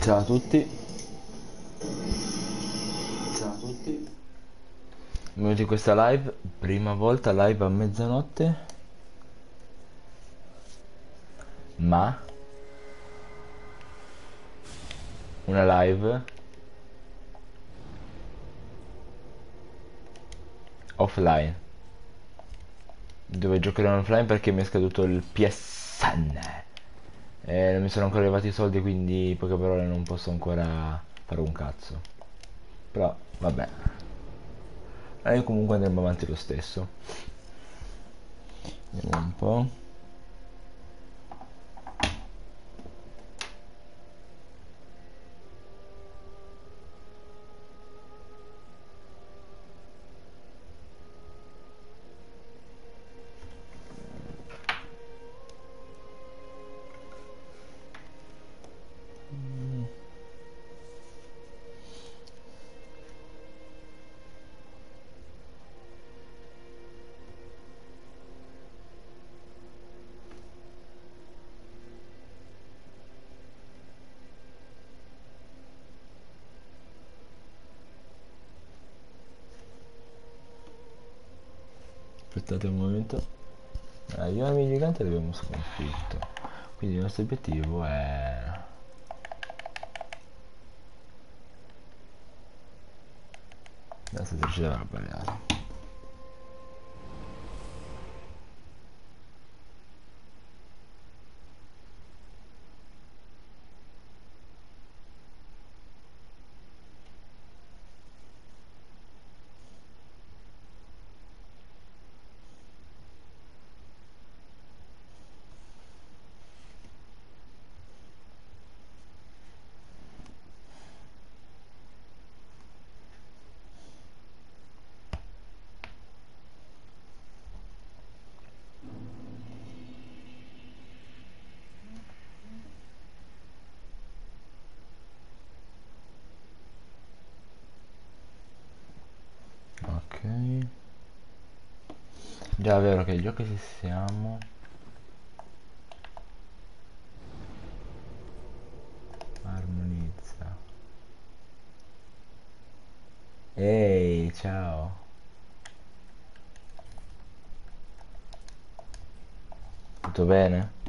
Ciao a tutti. Ciao a tutti. Benvenuti in questa live, prima volta live a mezzanotte. Ma una live offline. Dove giocherò offline perché mi è scaduto il PSN. E non mi sono ancora arrivati i soldi, quindi in poche parole non posso ancora fare un cazzo. Però, vabbè. E comunque andremo avanti lo stesso. Vediamo un po'. Quindi il nostro obiettivo è... Adesso si riuscirà a sbagliare. Ok. Già è che il gioco ci siamo. Armonizza. Ehi, ciao. Tutto bene?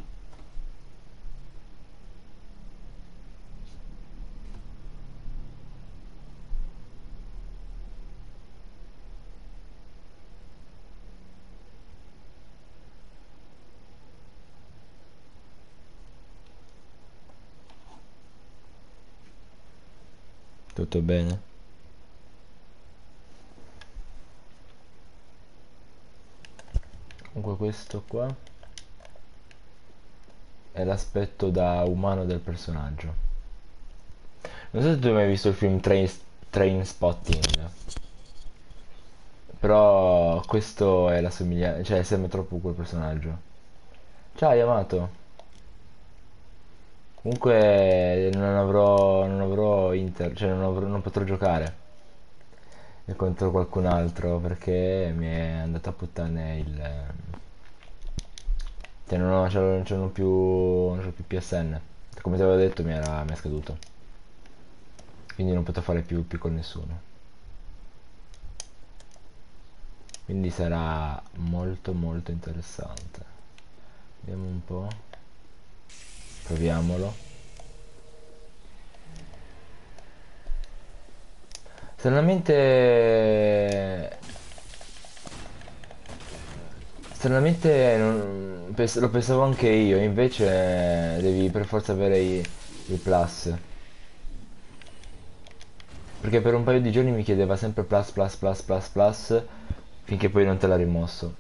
Tutto bene? Comunque questo qua è l'aspetto da umano del personaggio. Non so se tu hai mai visto il film Train, Train Spotting. Però questo è la somiglianza, cioè sembra troppo quel personaggio. Ciao Yamato. Comunque non avrò, non avrò Inter, cioè non, avrò- non potrò giocare contro qualcun altro perché mi è andato a puttane il... Cioè non ho, cioè, non c'ho più, non più PSN. Come ti avevo detto mi era, mi è scaduto. Quindi non potrò fare più, più con nessuno. Quindi sarà molto molto interessante. Vediamo un po'. Proviamolo. Stranamente... Stranamente non- lo pensavo anche io, invece devi per forza avere i- il plus. Perché per un paio di giorni mi chiedeva sempre plus plus plus plus plus finché poi non te l'ha rimosso.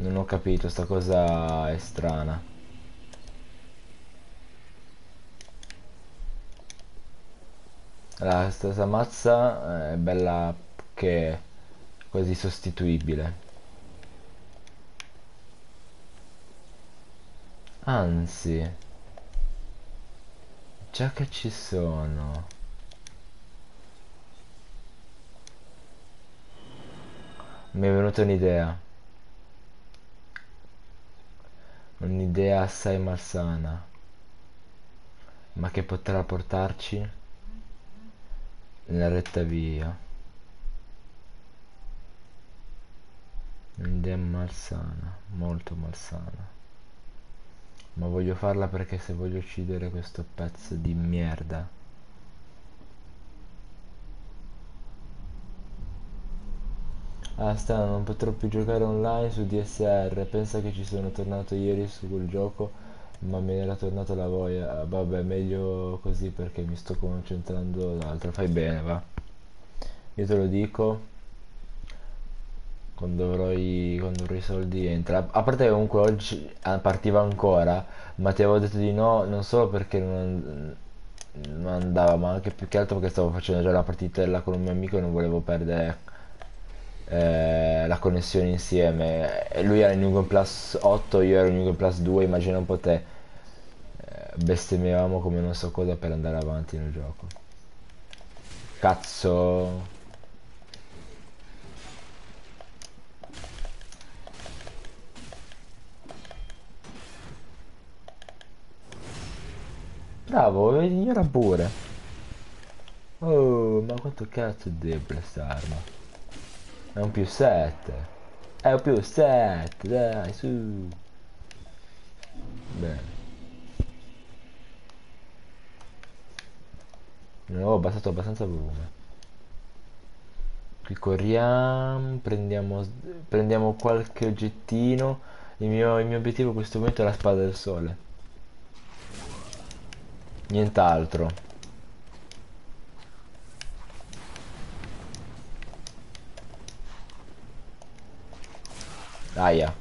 Non ho capito, sta cosa è strana. Allora, questa mazza è bella che è quasi sostituibile. Anzi, già che ci sono, mi è venuta un'idea. Un'idea assai malsana. ma che potrà portarci nella retta via. Un'idea malsana, molto malsana. Ma voglio farla perché se voglio uccidere questo pezzo di merda. Ah sta, non potrò più giocare online su DSR, pensa che ci sono tornato ieri su quel gioco, ma me ne era tornata la voglia. Ah, vabbè, meglio così perché mi sto concentrando l'altro. Fai bene, va. Io te lo dico. Quando avrò i, quando avrò i soldi entra. A parte che comunque oggi ah, partiva ancora, ma ti avevo detto di no, non solo perché non, non andava, ma anche più che altro perché stavo facendo già la partitella con un mio amico e non volevo perdere eh, la connessione insieme. Lui era in New Plus 8, io ero in New Plus 2, immagina un po' te. Eh, bestemmiavamo come non so cosa per andare avanti nel gioco. Cazzo. Bravo, ignora pure. Oh, ma quanto cazzo è debole sta arma? È un più 7. È un più 7, dai, su. Bene. Non ho abbassato abbastanza volume. Qui corriamo, prendiamo, prendiamo qualche oggettino. Il mio, il mio obiettivo in questo momento è la spada del sole. Nient'altro. Aia.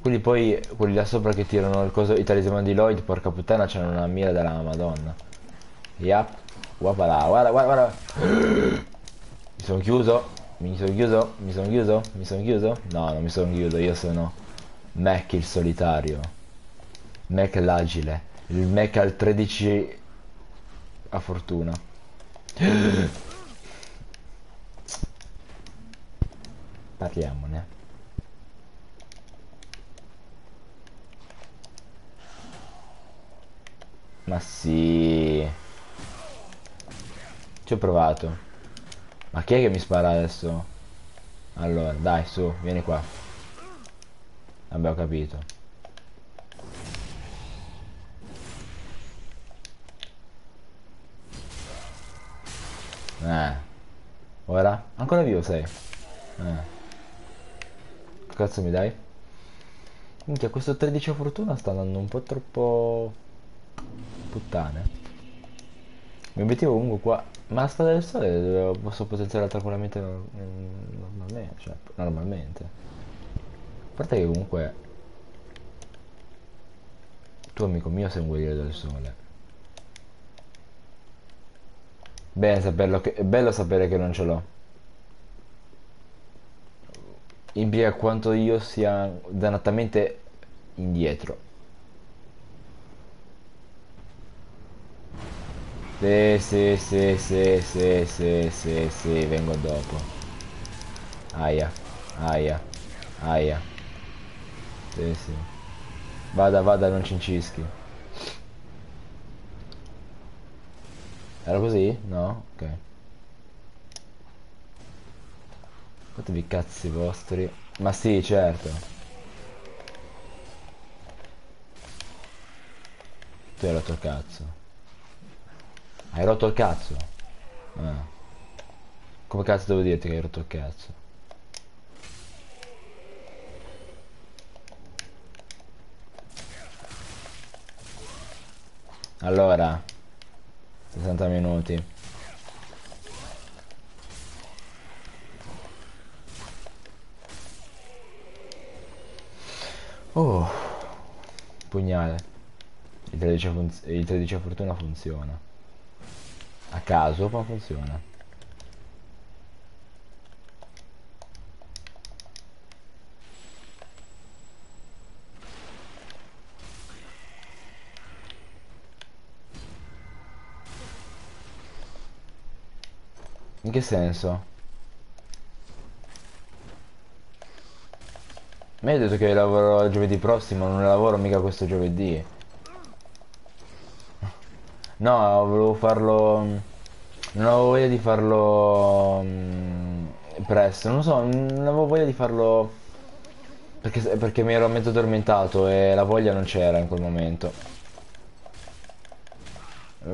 Quelli poi, quelli là sopra che tirano il coso, i talismani di Lloyd, porca puttana, c'hanno una mira della madonna. Yap. Guarda là, guarda, guarda, guarda sono chiuso? Mi sono chiuso? Mi sono chiuso? Mi sono chiuso? No, non mi sono chiuso, io sono Mac il solitario. Mac l'agile. Il Mac al 13 a fortuna. Parliamone. Ma sì. Ci ho provato. Ma chi è che mi spara adesso? Allora, dai, su, vieni qua. Ho capito. Ora? Ancora vivo sei? Eh. Che cazzo mi dai? Minchia, questo 13 a fortuna sta andando un po' troppo... Puttane. Mio obiettivo comunque qua ma la spada del sole posso potenziare tranquillamente normalmente, cioè normalmente. A parte che comunque tu amico mio sei un guerriero del sole. Bene saperlo che, è bello sapere che non ce l'ho. Implica quanto io sia dannatamente indietro. Sì, sì, sì, sì, sì, sì, sì, sì, vengo dopo. Aia, aia, aia. Sì, sì. Vada, vada, non cincischi. Era così? No? Ok. Fatevi i cazzi vostri. Ma sì, certo. Tu hai rotto il cazzo. Hai rotto il cazzo? Ah. Come cazzo devo dirti che hai rotto il cazzo? Allora 60 minuti Oh Pugnale. Il 13 a, il 13 a fortuna funziona. A caso ma funziona. In che senso? Mi hai detto che lavoro giovedì prossimo, non lavoro mica questo giovedì. No, volevo farlo... Non avevo voglia di farlo... mm, presto, non so, non avevo voglia di farlo... Perché, perché mi ero mezzo addormentato e la voglia non c'era in quel momento.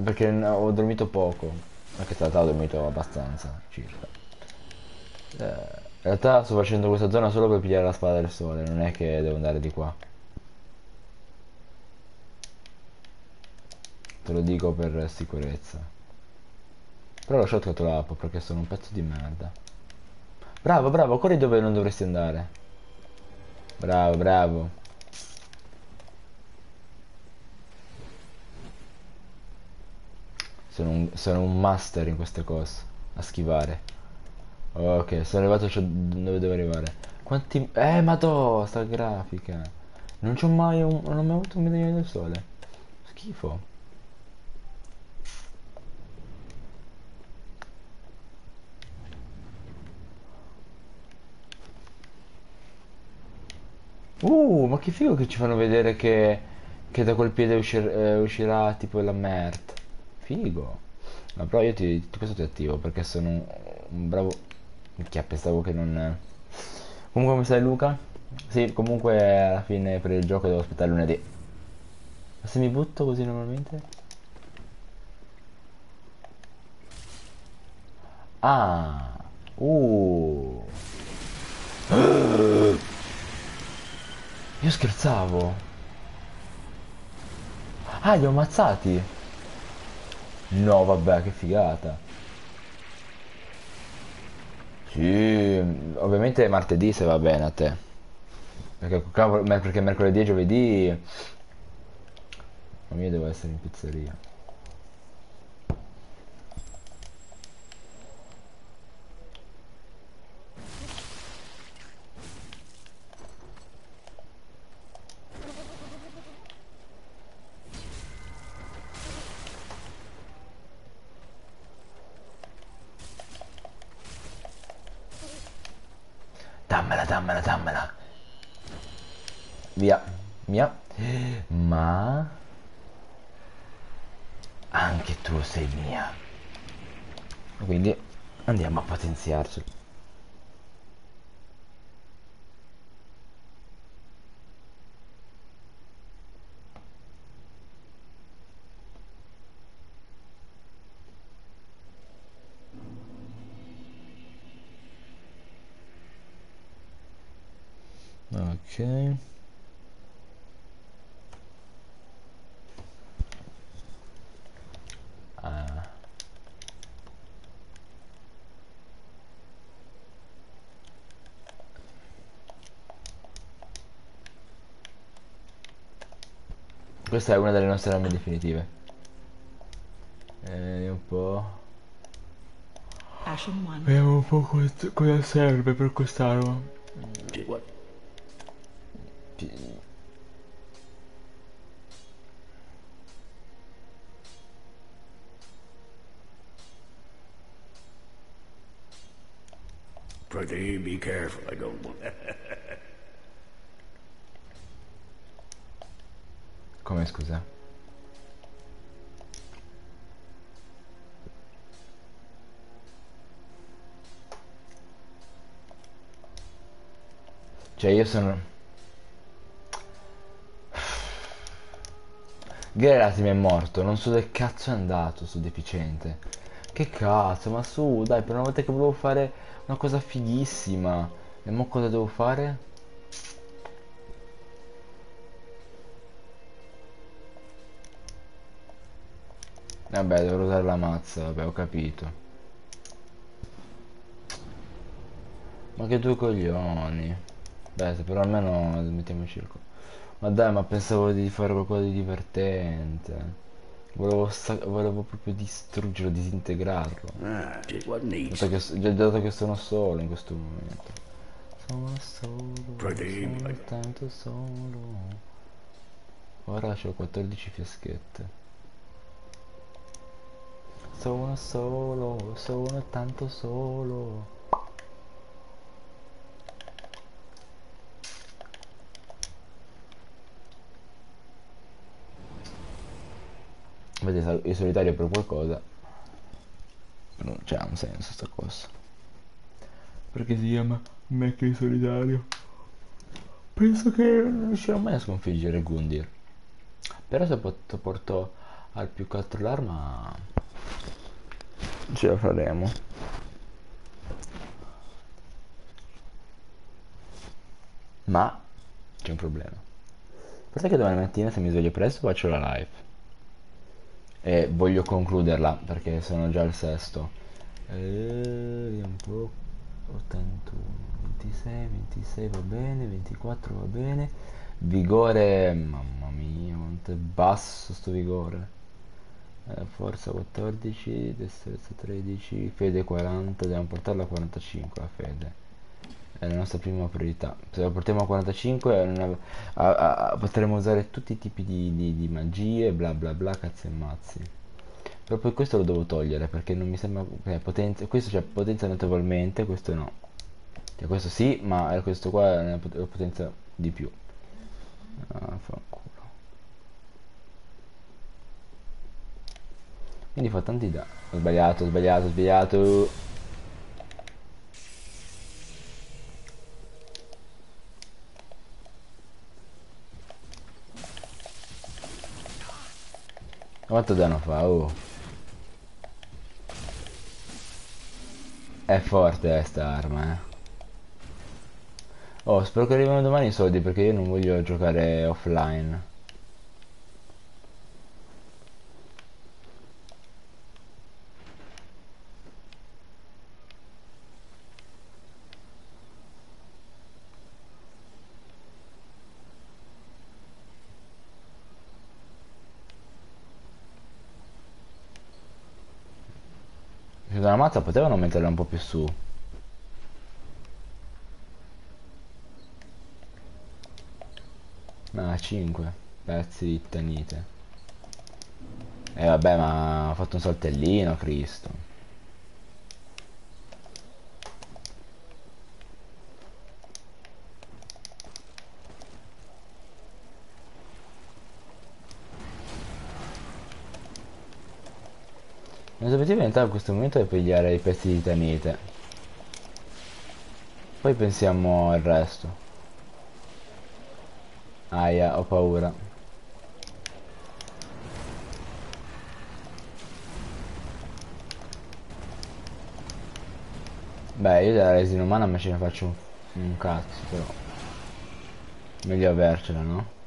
Perché ho dormito poco. Anche stavolta ho dormito abbastanza, circa. Eh, in realtà sto facendo questa zona solo per pigliare la spada del sole, non è che devo andare di qua. Te lo dico per sicurezza. Però ho lasciato l'app perché sono un pezzo di merda. Bravo, bravo, corri dove non dovresti andare. Bravo, bravo. Sono un, sono un master in queste cose. A schivare. Ok, sono arrivato dove devo arrivare. Quanti... Eh, madò, sta grafica. Non c'ho mai un... Non ho mai avuto un medaglione del sole. Schifo. Uh, ma che figo che ci fanno vedere che, che da quel piede uscir- eh, uscirà tipo la Mert. Figo. Ma però io ti- questo ti attivo perché sono un, un bravo... Minchia, pensavo che non... Comunque come stai Luca? Sì, comunque alla fine per il gioco devo aspettare lunedì. Ma se mi butto così normalmente? Ah! Uh! Io scherzavo. Ah, li ho ammazzati. No, vabbè, che figata. Sì, ovviamente martedì se va bene a te. Perché, cavolo, perché mercoledì e giovedì... Ma io devo essere in pizzeria. Dammela, dammela, dammela. Via. Mia. Ma... Anche tu sei mia. Quindi andiamo a potenziarci. Ok. Ah. Questa è una delle nostre armi definitive. E un po'. Vediamo un po' quest- cosa serve per quest'arma. Pretty be careful. I don't want Come scusa? Cioè io sono... Geralt mi è morto, non so dove cazzo è andato sto deficiente. Che cazzo, ma su, dai, per una volta che volevo fare una cosa fighissima. E mo cosa devo fare? Vabbè, devo usare la mazza, vabbè, ho capito. Ma che due coglioni. Beh, però almeno mettiamoci il co- Ma dai, ma pensavo di fare qualcosa di divertente. Volevo, volevo proprio distruggerlo, disintegrarlo. Ah, needs. Dato che, già dato che sono solo in questo momento. Sono solo, sono tanto solo. Ora ho 14 fiaschette. Sono solo, sono tanto solo. Vedete, il solitario per qualcosa. Non c'è un senso sta cosa. Perché si chiama Mac in solitario? Penso che non riuscirò mai a sconfiggere Gundir. Però se porto al più 4 l'arma ce la faremo. Ma c'è un problema. Perché che domani mattina se mi sveglio presto faccio la live. E voglio concluderla perché sono già al sesto. E un po'. 81, 26, 26 va bene, 24 va bene. Vigore, mamma mia, quanto è basso sto vigore. Eh, forza 14, destrezza 13, fede 40, dobbiamo portarla a 45 la fede. È la nostra prima priorità. Se la portiamo a 45 non ave- a- a- a- potremo usare tutti i tipi di, di- di magie, bla bla bla, cazzi e mazzi. Però poi questo lo devo togliere perché non mi sembra che potenza, questo c'è potenza notevolmente, questo no. Cioè questo sì, ma questo qua è una potenza di più. Ah, fanculo. Quindi fa tanti da. Ho sbagliato, ho sbagliato, ho sbagliato. Quanto danno fa? Oh. È forte eh, sta arma, eh. Oh, spero che arrivino domani i soldi perché io non voglio giocare offline. Una mazza potevano metterla un po' più su. Ah, 5 pezzi di titanite. E vabbè, ma ha fatto un saltellino, Cristo. Il nostro obiettivo in realtà in questo momento è pigliare i pezzi di titanite. Poi pensiamo al resto. Aia, ho paura. Beh, io della resina umana me ce ne faccio un, un cazzo, però. Meglio avercela, no?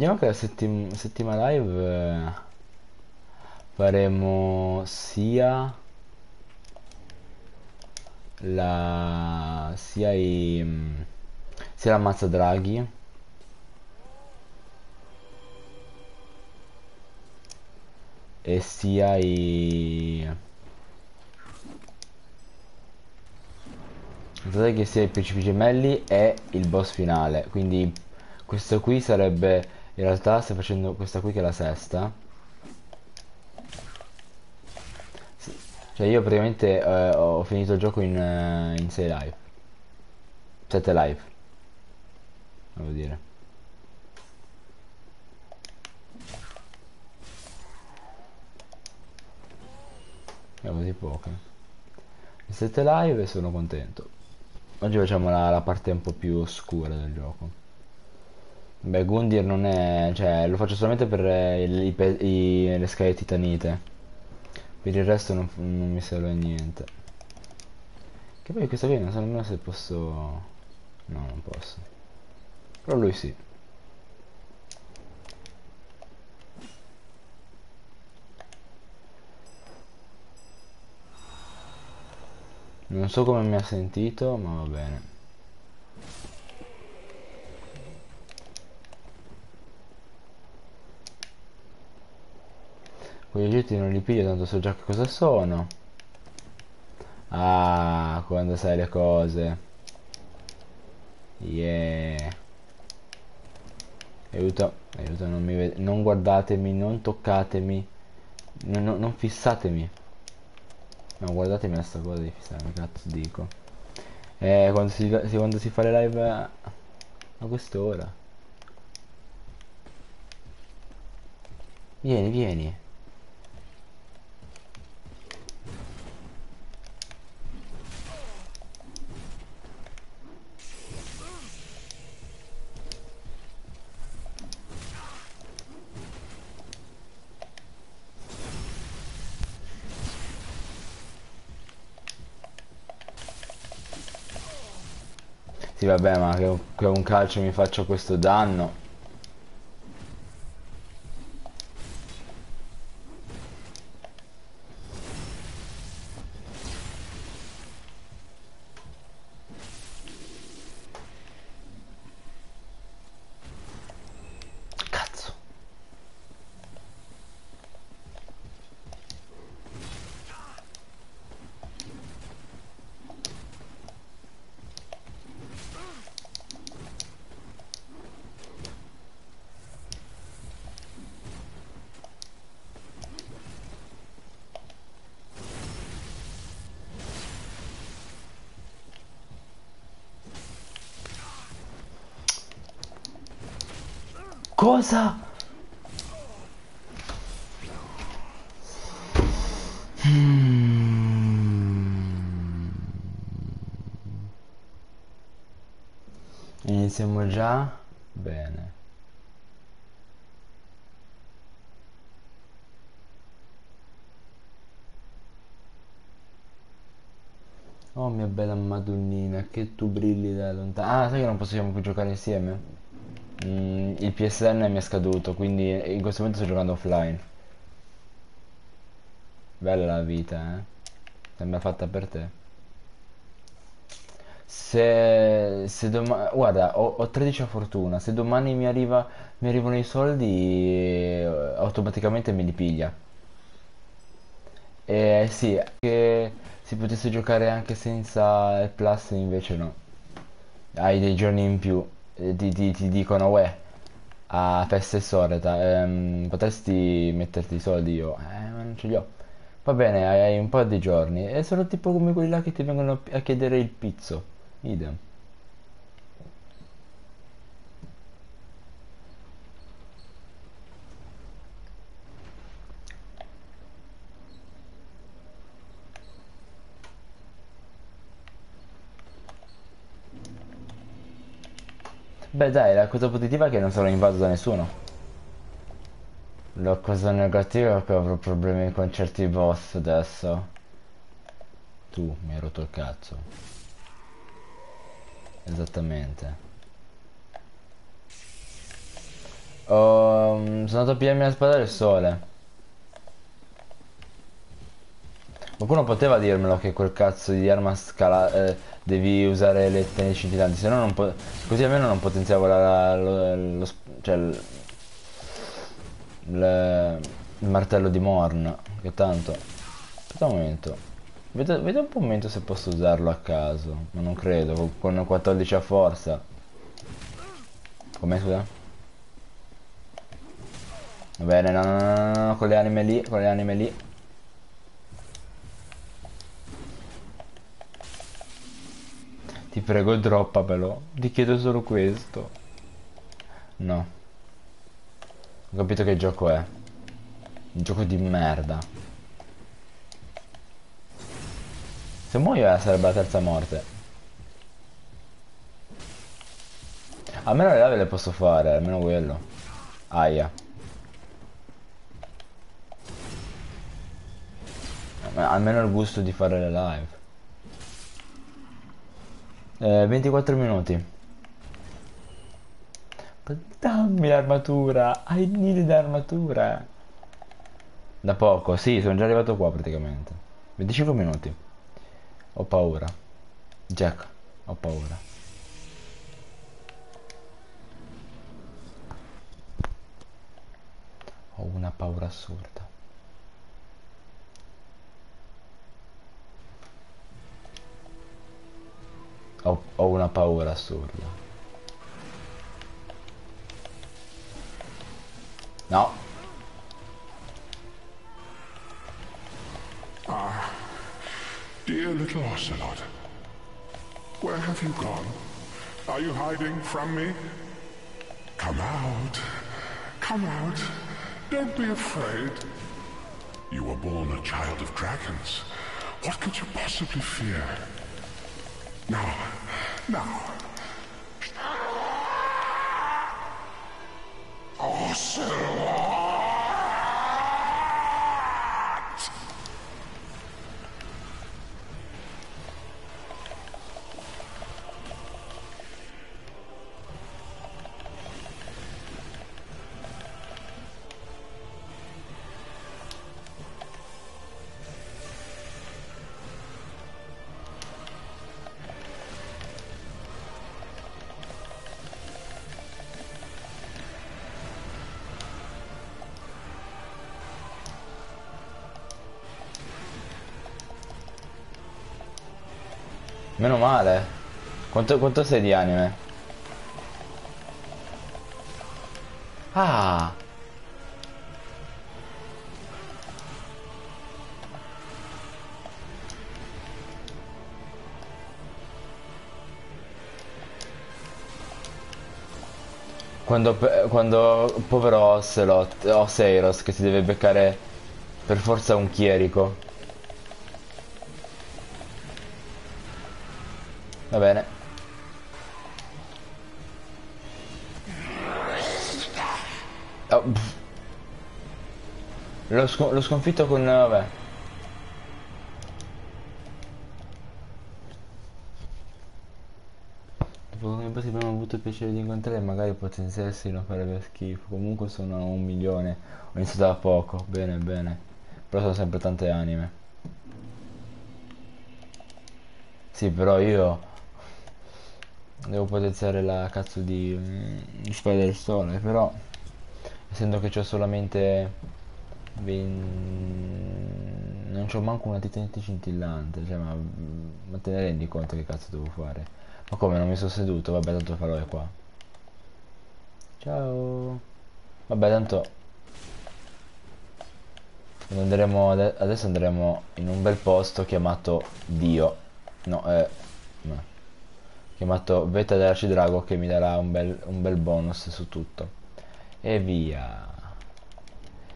Diciamo che la settim- settima live eh, faremo sia la sia i mm, sia la mazza draghi. E sia i Guardate che sia i principi gemelli e il boss finale. Quindi questo qui sarebbe in realtà stai facendo questa qui che è la sesta. Cioè io praticamente eh, ho finito il gioco in, eh, in 6 live. 7 live devo dire. È così poco in 7 live e sono contento. Oggi facciamo la, la parte un po' più oscura del gioco Beh, Gundir non è... cioè, lo faccio solamente per eh, il- i i- le scale titanite. Per il resto non, non mi serve a niente. Che poi questo qui non so nemmeno se posso... No, non posso. Però lui sì. Non so come mi ha sentito, ma va bene. Quegli oggetti non li piglio, tanto so già che cosa sono. Ah, quando sai le cose. Yeah. Aiuto, aiuto, non mi ved- non guardatemi, non toccatemi. No, no, non fissatemi. No, guardatemi a sta cosa di fissarmi, cazzo dico. Eh, quando si, quando si fa le live a quest'ora. Vieni, vieni. Sì, vabbè, ma che, che un calcio mi faccia questo danno. Cosa? Mm. Iniziamo già? Bene. Oh mia bella madonnina, che tu brilli da lontano. Ah, sai che non possiamo più giocare insieme? Il PSN mi è scaduto, quindi in questo momento sto giocando offline. Bella la vita, eh? Sembra fatta per te. Se, se domani... Guarda, ho, ho 13 a fortuna. Se domani mi arriva, mi arrivano i soldi, eh, automaticamente me li piglia. Eh sì, che si potesse giocare anche senza il plus, invece no. Hai dei giorni in più. e Ti, ti- ti dicono, uè, a festa e soreta, ehm, potresti metterti i soldi io? Eh, ma non ce li ho. Va bene, hai un po' di giorni. E sono tipo come quelli là che ti vengono a chiedere il pizzo. Idem. Beh dai, la cosa positiva è che non sono invaso da nessuno. La cosa negativa è che avrò problemi con certi boss adesso. Tu mi hai rotto il cazzo. Esattamente. Ho- sono andato a pigliarmi la spada del sole. Qualcuno poteva dirmelo che quel cazzo di arma scala eh, devi usare le tende scintillanti, se no non po- così almeno non potenziavo la, lo, lo sp- cioè il, il- martello di Morn, che tanto. Aspetta un momento. Vedo, vedo un momento se posso usarlo a caso, ma non credo, con, con 14 a forza. Com'è scusa? Va bene, no, no, no, no, con le anime lì, con le anime lì. Ti prego, droppamelo. Ti chiedo solo questo. No. Ho capito che gioco è. Un gioco di merda. Se muoio eh, sarebbe la terza morte. Almeno le lave le posso fare, almeno quello. Aia. Almeno il gusto di fare le live. Eh, 24 minuti. Dammi l'armatura. Hai nidi d'armatura. Da poco, sì, sono già arrivato qua praticamente. 25 minuti. Ho paura. Jack, ho paura. Ho una paura assurda. Ho, una paura assurda. No. Ah, Dear little Ocelot, where have you gone? Are you hiding from me? Come out. Come out. Don't be afraid. You were born a child of dragons. What could you possibly fear? Now, now. Ocelot! Meno male. Quanto, quanto sei di anime? Ah! Quando, quando povero Ocelot, Oseiros che si deve beccare per forza un chierico. L'ho sco- l'ho sconfitto con... Vabbè. Dopo che poi abbiamo avuto il piacere di incontrare, magari potenziarsi non farebbe schifo. Comunque sono a un milione. Ho iniziato da poco. Bene, bene. Però sono sempre tante anime. Sì, però io... Devo potenziare la cazzo di, mm, di spada del sole, però essendo che c'ho solamente ven- non c'ho manco una titanite scintillante, cioè ma, ma te ne rendi conto che cazzo devo fare? Ma come non mi sono seduto? Vabbè tanto farò è qua. Ciao. Vabbè tanto andremo ade- adesso andremo in un bel posto chiamato Dio. No, eh chiamato Vetta dell'Arcidrago che mi darà un bel, un bel bonus su tutto. E via.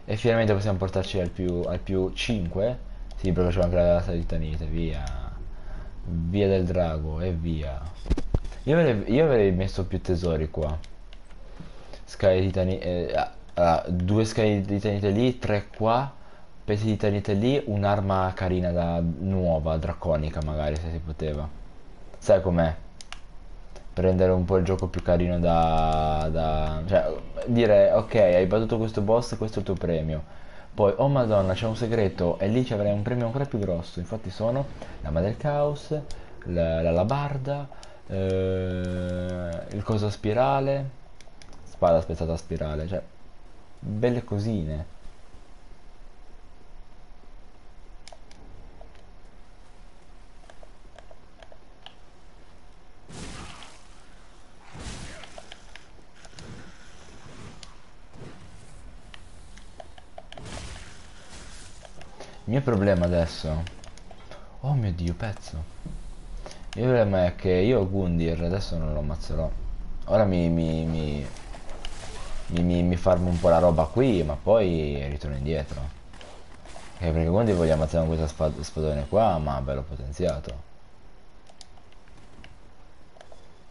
E finalmente possiamo portarci al più, al più 5. Sì, perché c'è anche la di titanite, via. Via del drago e via. Io avrei, io avrei messo più tesori qua. Sky titanite. Eh, ah, ah, due sky titanite lì, tre qua. Di titanite lì, un'arma carina da nuova, draconica magari se si poteva. Sai com'è? Rendere un po' il gioco più carino da, da- cioè dire ok hai battuto questo boss questo è il tuo premio. Poi oh madonna c'è un segreto e lì ci avrai un premio ancora più grosso. Infatti sono lama del caos la, la labarda eh, il coso a spirale spada spezzata a spirale cioè belle cosine mio problema adesso. Oh mio dio pezzo. Il problema è che io Gundir adesso non lo ammazzerò. Ora mi mi, mi, mi, mi, mi farmo un po' la roba qui ma poi ritorno indietro. Eh, perché Gundir voglio ammazzare questo spad- spadone qua ma bello potenziato.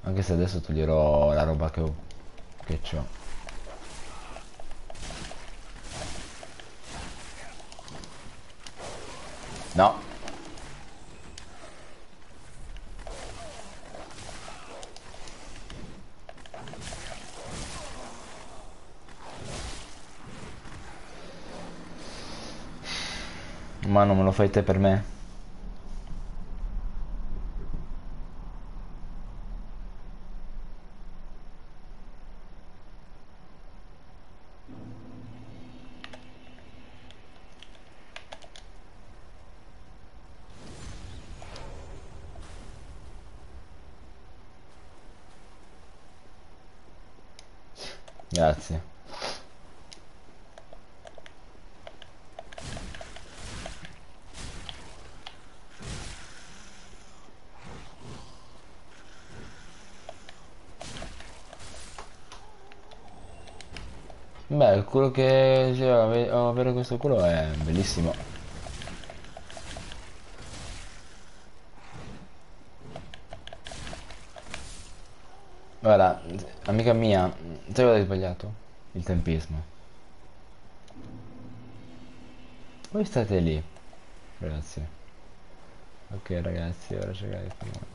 Anche se adesso toglierò la roba che ho che c'ho no. Ma non me lo fai te per me Grazie. Beh, il culo che cioè, ave- avere questo culo è bellissimo. Guarda, amica mia, sai cosa hai sbagliato? Il tempismo. Voi state lì, ragazzi. Ok ragazzi, ora cercate di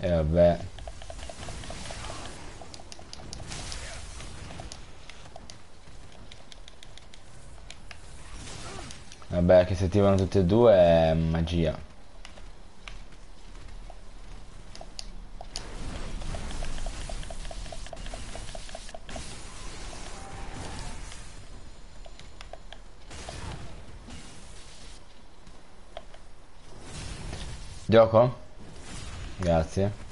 E vabbè. Vabbè, che se attivano tutti e due è magia. Gioco? Grazie.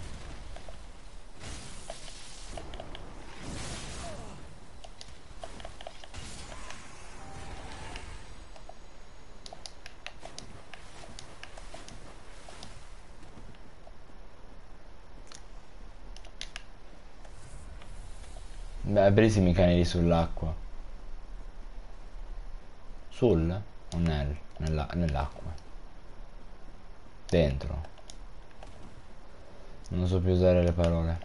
Beh, bellissimi i cani lì sull'acqua. Sul? O nel? Nella- nell'acqua. Dentro. Non so più usare le parole.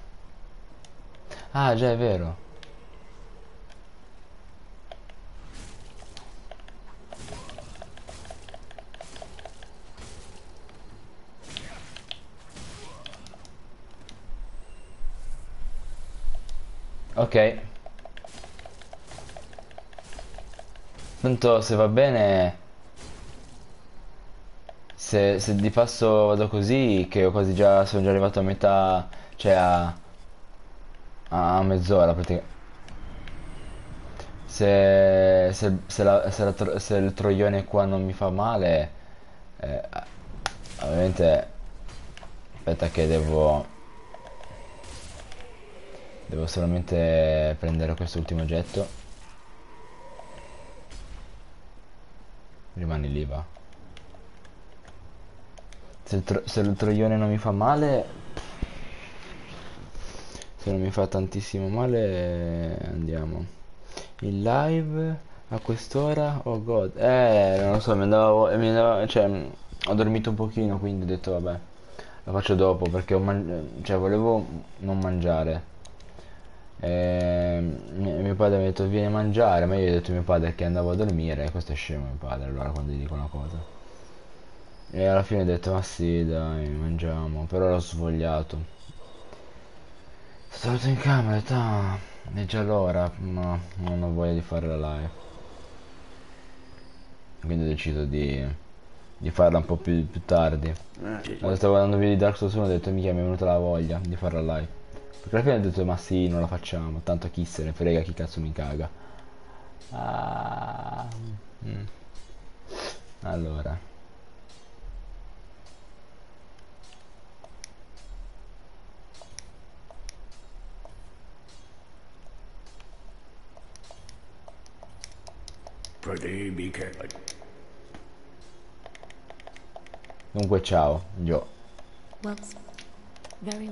Ah, già è vero. Ok. Tanto se va bene... Se, se di passo vado così, che ho quasi già, sono già arrivato a metà, cioè a, a mezz'ora praticamente. Se, se, se, la- la se il troione qua non mi fa male, eh, ovviamente, aspetta che devo, devo solamente prendere quest'ultimo oggetto. Rimani lì, va. Se se il troione non mi fa male, se non mi fa tantissimo male, andiamo. In live a quest'ora? Oh god. Eh, non lo so, mi andava, mi andava- cioè, ho dormito un pochino, quindi ho detto vabbè, lo faccio dopo perché ho cioè, volevo non mangiare. E mio, mio padre mi ha detto vieni a mangiare, ma io gli ho detto a mio padre che andavo a dormire, e questo è scemo mio padre allora quando gli dico una cosa. E alla fine ho detto ma sì dai, mangiamo, però l'ho svogliato. Sono stato in camera, detto ah, è già l'ora, ma non ho voglia di fare la live. Quindi ho deciso di, di farla un po' più, più tardi. Quando stavo andando via di Dark Souls 1 ho detto mica mi è venuta la voglia di fare la live. Perché alla fine ho detto ma sì, non la facciamo, tanto chi se ne frega, chi cazzo mi caga. Ah, mm. Allora. Dunque ciao, Gio. Well, very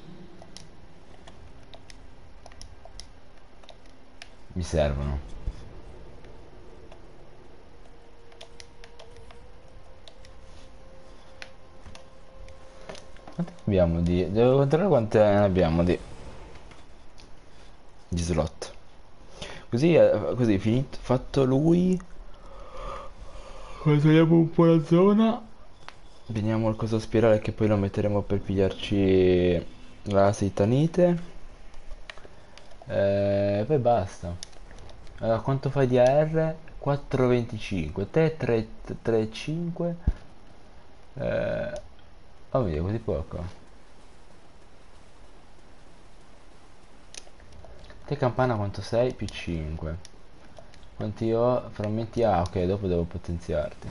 Mi servono. Quante abbiamo di... Devo controllare quante ne abbiamo di... Di slot. Così, eh, così finito, fatto lui. Togliamo un po' la zona. Veniamo al coso spirale che poi lo metteremo per pigliarci la seitanite. E poi basta. Allora, quanto fai di AR? 4,25. Te 3, 3,5. Eh... Oh mio, così poco. Te campana quanto sei? Più 5. Quanti ho? Frammenti A, ok, dopo devo potenziarti.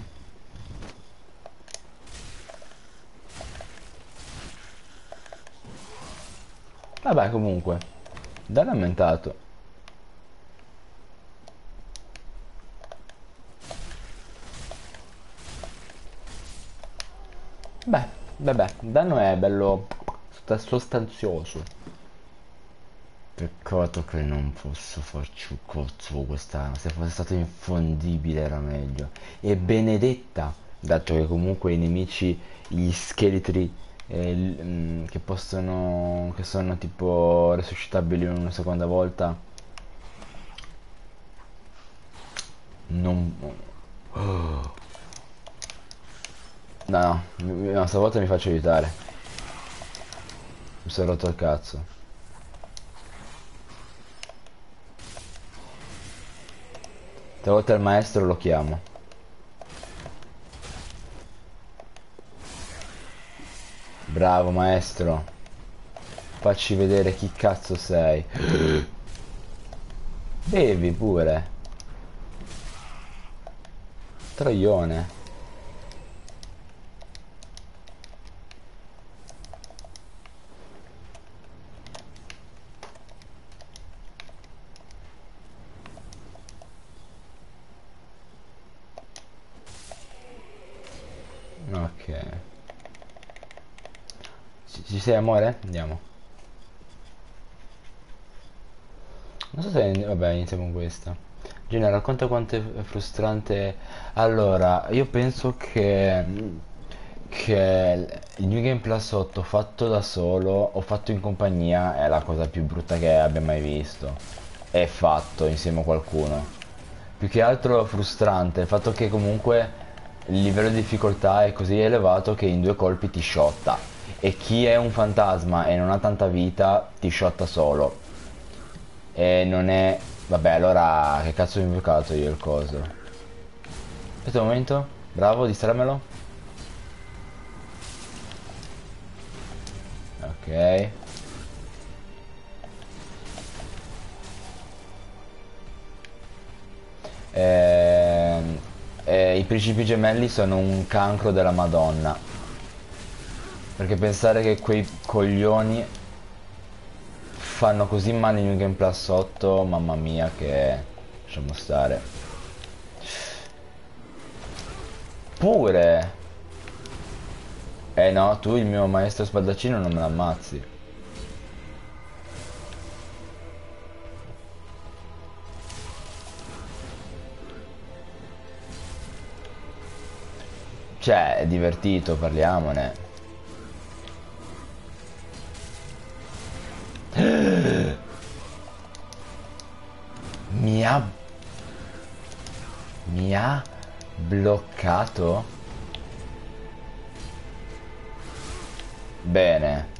Vabbè, comunque. Danno aumentato. Vabbè, danno è bello sosta- sostanzioso. Peccato che non posso farci un cozzo questa. Se fosse stato infondibile era meglio. E benedetta, dato che comunque i nemici, gli scheletri eh, mm, che possono. che sono tipo resuscitabili una seconda volta. Non. Oh. No, no, stavolta mi faccio aiutare. Mi sono rotto il cazzo. Stavolta il maestro lo chiamo. Bravo maestro. Facci vedere chi cazzo sei. Bevi pure. Troione. Ok. Ci, ci sei amore? Andiamo. Non so se... Vabbè, iniziamo con questa. Gina, racconta quanto è frustrante... Allora, io penso che... Che il New Game Plus 8 fatto da solo o fatto in compagnia è la cosa più brutta che abbia mai visto. È fatto insieme a qualcuno. Più che altro frustrante il fatto che comunque il livello di difficoltà è così elevato che in due colpi ti sciotta. E chi è un fantasma e non ha tanta vita ti sciotta solo. E non è... Vabbè, allora che cazzo ho invocato io il coso? Aspetta un momento. Bravo, distrammelo. Ok. Ehm, eh, I principi gemelli sono un cancro della Madonna. Perché pensare che quei coglioni fanno così male in New Game Plus 8, mamma mia che... Lasciamo stare. Pure! Eh no, tu il mio maestro spadaccino non me l'ammazzi. Cioè, è divertito, parliamone. Ha... Mi ha bloccato? Bene.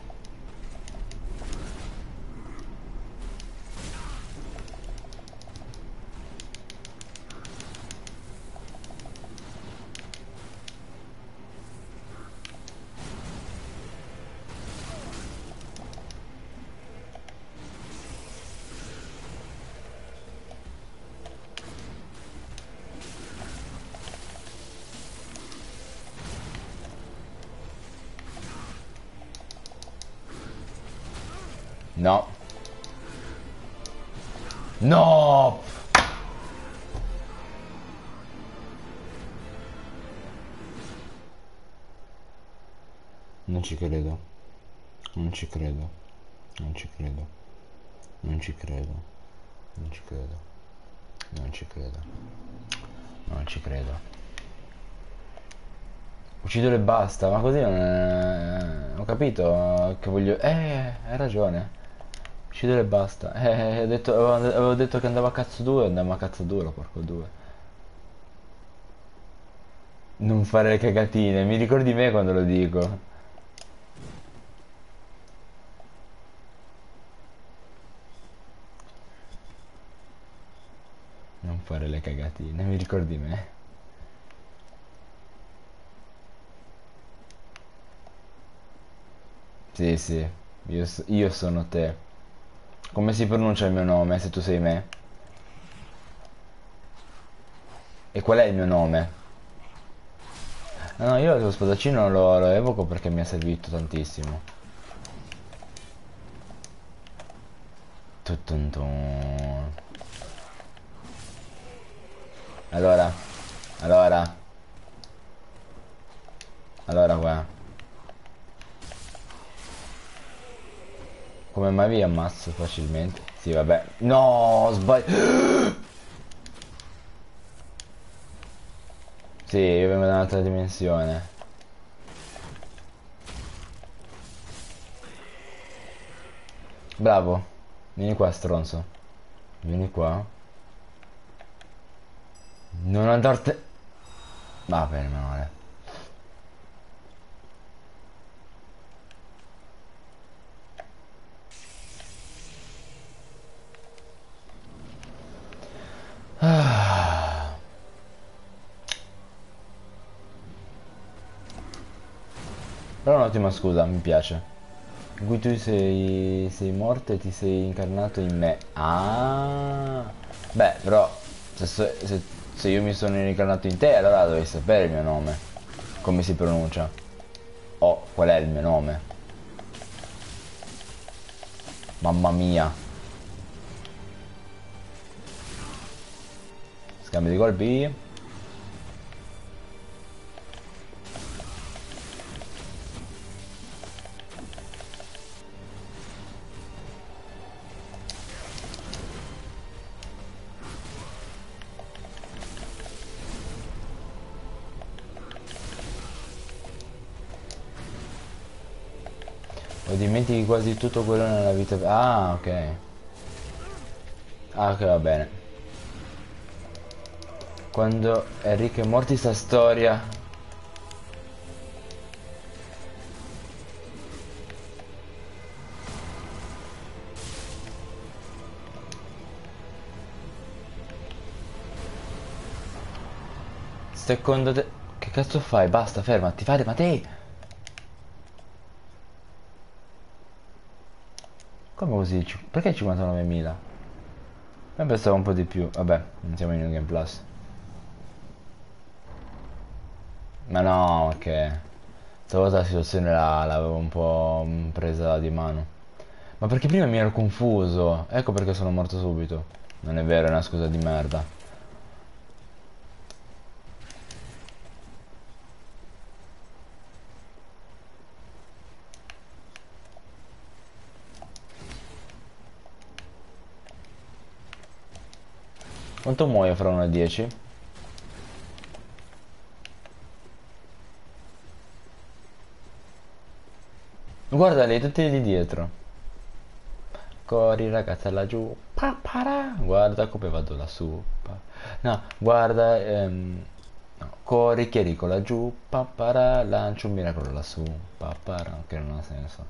Ci credo. Non ci credo. Non ci credo. Non ci credo. Non ci credo. Non ci credo. Non ci credo. Uccidere e basta, ma così non è... Ho capito che voglio... Eh, hai ragione. Uccidere e basta. Eh, detto, avevo, detto che andavo a cazzo due, andavo a cazzo duro, porco due. Non fare le cagatine, mi ricordi me quando lo dico. Fare le cagatine, mi ricordi me. Sì, sì, io, io sono te. Come si pronuncia il mio nome se tu sei me? E qual è il mio nome? No, io lo spadaccino lo, lo evoco perché mi ha servito tantissimo. Tutuntun. Allora, allora, allora qua. Come mai vi ammazzo facilmente? Sì, vabbè. No, sbaglio. Sì, io vengo da un'altra dimensione. Bravo. Vieni qua, stronzo. Vieni qua. Non andartene... Va bene, meno male. Ah. Però un'ottima scusa, mi piace. In cui tu sei, sei morto e ti sei incarnato in me. Ah. Beh, però, se, se- se io mi sono incarnato in te, allora dovrei sapere il mio nome. Come si pronuncia. O qual è il mio nome. Mamma mia. Scambio di colpi. Dimentichi quasi tutto quello nella vita. Ah, ok. Ah, ok, va bene. Quando Enrico e Morty sta storia. Secondo te... Che cazzo fai? Basta, fermati, fate, ma te... Come così? Perché 59.000? Ne pensavo un po' di più. Vabbè, non siamo in New Game Plus. Ma no, che... Stavolta la situazione la- l'avevo un po' presa di mano. Ma perché prima mi ero confuso. Ecco perché sono morto subito. Non è vero, è una scusa di merda. Quanto muoio fra 1 e 10? Guarda lì, tutti lì dietro. Corri ragazza laggiù. Papara. Guarda come vado lassù. No, guarda. ehm, no. Corri chierico laggiù. Papara. Lancio un miracolo lassù. Papara. Che non ha senso.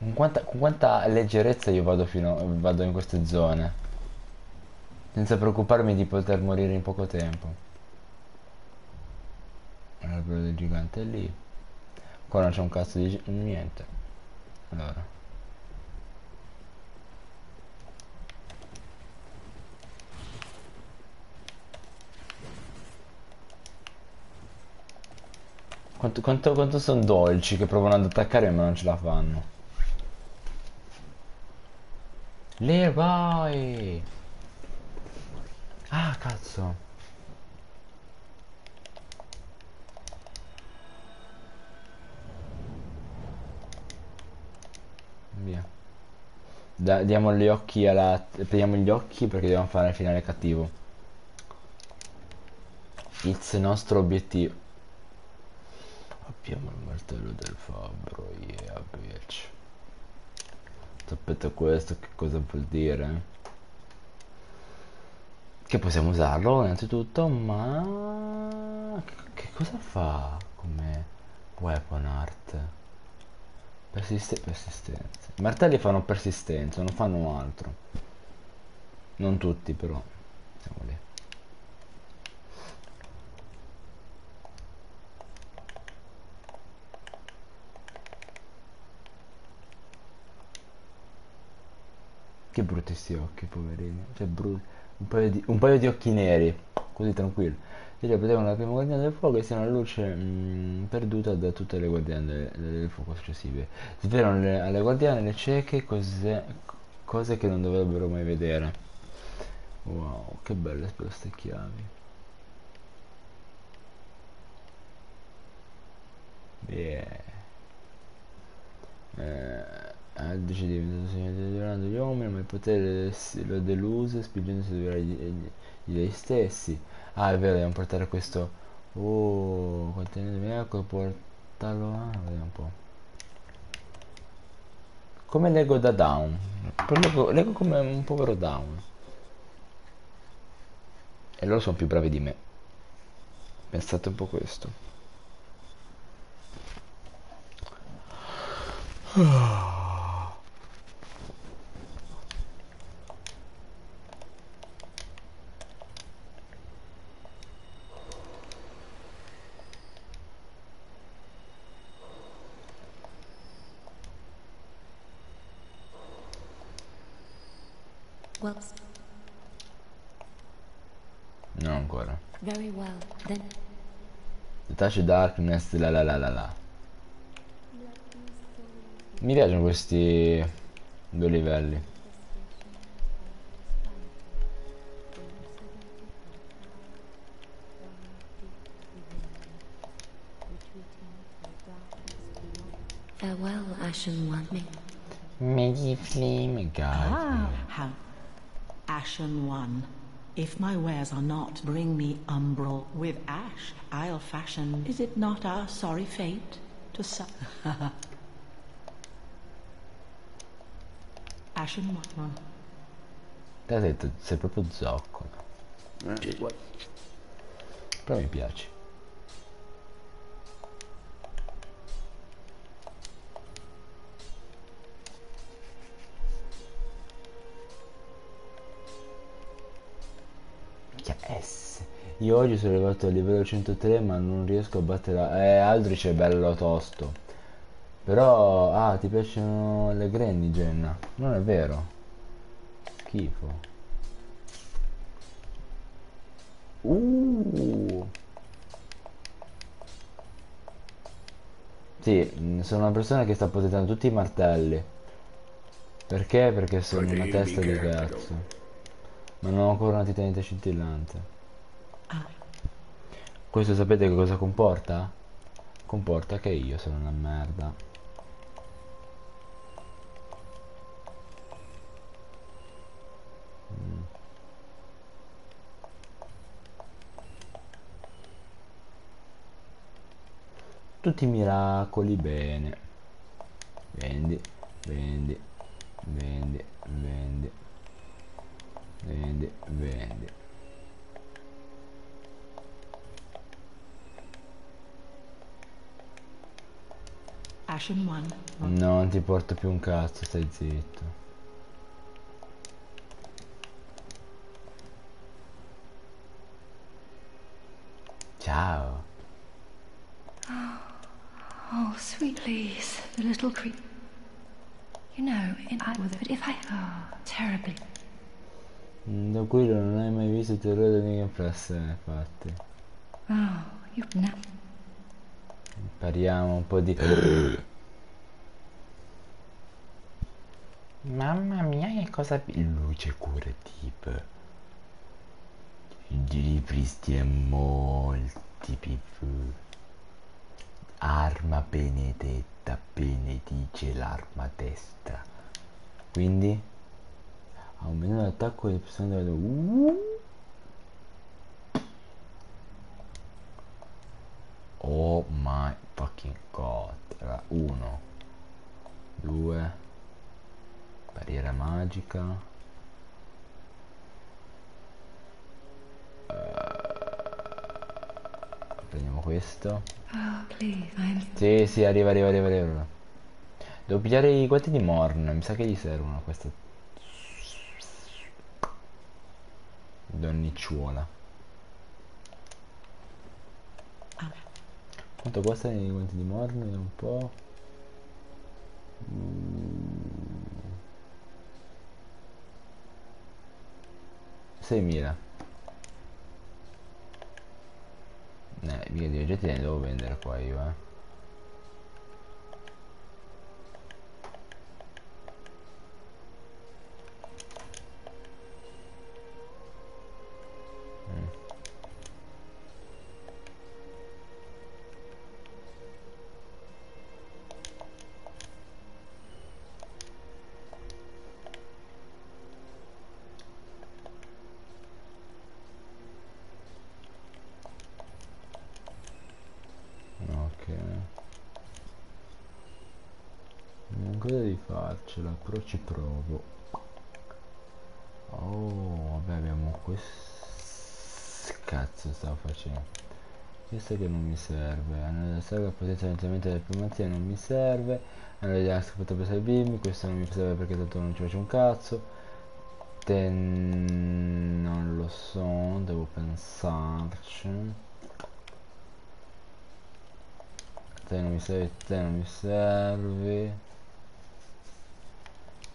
Con quanta, con quanta leggerezza io vado fino, vado in queste zone. Senza preoccuparmi di poter morire in poco tempo. L'albero del gigante è lì. Qua non c'è un cazzo di niente. Allora. Quanto, quanto, quanto sono dolci che provano ad attaccare ma non ce la fanno. Leroy! Ah, cazzo! Via. Da, diamo gli occhi alla... Prendiamo gli occhi perché dobbiamo fare il finale cattivo. It's il nostro obiettivo. Abbiamo il martello del fabbro, yeah bitch. Sapete questo che cosa vuol dire? Che possiamo usarlo innanzitutto, ma... Che cosa fa come weapon art? Persiste- persistenza. I martelli fanno persistenza, non fanno altro. Non tutti però. Siamo lì. Che brutti sti occhi, poverini. Cioè, bru- un, paio di, un paio di occhi neri, così tranquillo. Io vedevano la prima guardiana del fuoco e sia una luce mm, perduta da tutte le guardiane del, del fuoco successive. Svelano le- alle guardiane le cieche cose, cose che non dovrebbero mai vedere. Wow, che belle queste chiavi. Yeah. Eh, Aldice signore durante gli uomini, ma il potere lo deluse spingendosi a liberare gli, gli, gli dei stessi. Ah, è vero, dobbiamo portare questo. Oh, contenente miracolo, portarlo a. Vediamo un po'. Come leggo da down. Leggo, leggo come un povero down. E loro sono più bravi di me. Pensate un po' questo. No, ancora. very well. Then The Touch of Darkness, la la la la la. Mi piacciono questi due livelli. farewell, Ashen One. Meggy Flame, Ah, how Ashen One. If my wares are not, bring me umbral with ash. I'll fashion. Is it not our sorry fate to su- Ashen One. Te hai detto, sei proprio zoccolo. Eh, what? Però mi piace. Io oggi sono arrivato al livello 103 ma non riesco a battere... Eh, Aldrich è bello tosto. Però... Ah, ti piacciono le Granny, Jenna? Non è vero. Schifo. Uh. Sì, mm, sono una persona che sta posizionando tutti i martelli. Perché? Perché sono una testa di cazzo. Ma non ho ancora una titanite scintillante. Questo sapete che cosa comporta? Comporta che io sono una merda. Mm. Tutti i miracoli, bene. Vendi, vendi, vendi, vendi, vendi, vendi. Ashen One. No, non ti porto più un cazzo, stai zitto. Ciao. Oh, sweet Lise, the little creep. You know, in I with it, if I oh, terribly. Mm, Da quello non hai mai visto il terrore dell'impressione, infatti. Oh, you now. Impariamo un po' di... Mamma mia, che cosa... Luce curativa. Di ripristi e molti più. Arma benedetta, benedice l'arma destra. Quindi Aumenta l'attacco e le persone dove... Uh. Oh my fucking god. Raga, uno. Due. Barriera magica. Eh, Prendiamo questo. Oh, please, I'm. Sì, sì, arriva, arriva, arriva, arriva. Devo pigliare i guanti di Morn, mi sa che gli servono queste donnicciuola. Quanto costano i guanti di Morn? Vediamo un po'. Mm. 6.000. Eh, mica di oggetti ne devo vendere qua io, eh. Farcela, però ci provo. Oh, vabbè, abbiamo questo. Cazzo stavo facendo? Questo che non mi serve. Hanno della saga potenzialmente della diplomazia non mi serve. Hanno degli asco potrebbe bimbi, questo non mi serve perché tanto non ci faccio un cazzo. Te non lo so, devo pensarci. te non mi serve, te non mi serve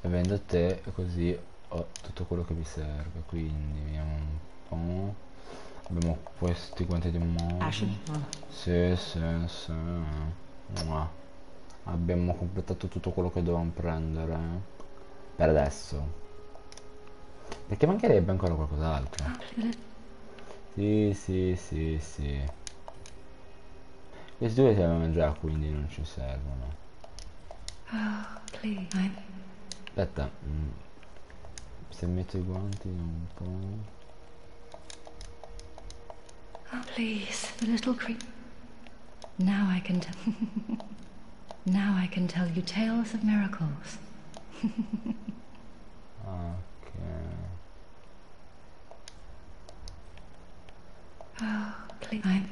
e vendo te così ho tutto quello che mi serve quindi vediamo un po' abbiamo questi quanti di Ashen. Oh. sì sì sì Mua. abbiamo completato tutto quello che dovevamo prendere eh. per adesso perché mancherebbe ancora qualcos'altro sì sì sì sì questi due abbiamo già quindi non ci servono Oh. Aspetta mm. se metto i guanti un po' Oh, please, the little creep. Now I can tell. now I can tell you tales of miracles. ok Oh, please, I'm.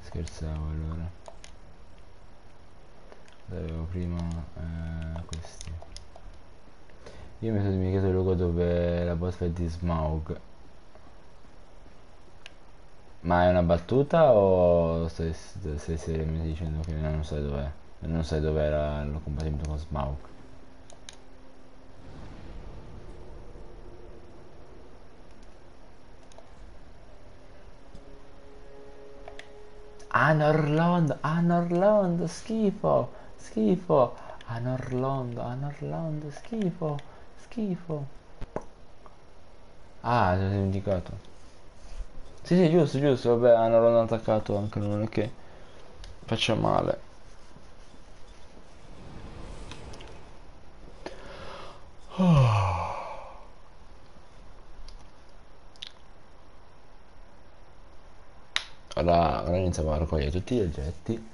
scherzavo allora avevo prima eh, questi io mi sono dimenticato il luogo dove la boss fight di Smaug. Ma è una battuta o stai, stai seriamente dicendo che non sai dov'è? Non sai dov'era il combattimento con Smaug? Anorlondo, Anorlondo, schifo, schifo, Anorlondo, Anorlondo, schifo, schifo. Ah, ti ho dimenticato. Sì, sì, giusto, giusto, vabbè, Anorlondo attaccato anche, non è che faccia male. Ora, ora iniziamo a raccogliere tutti gli oggetti.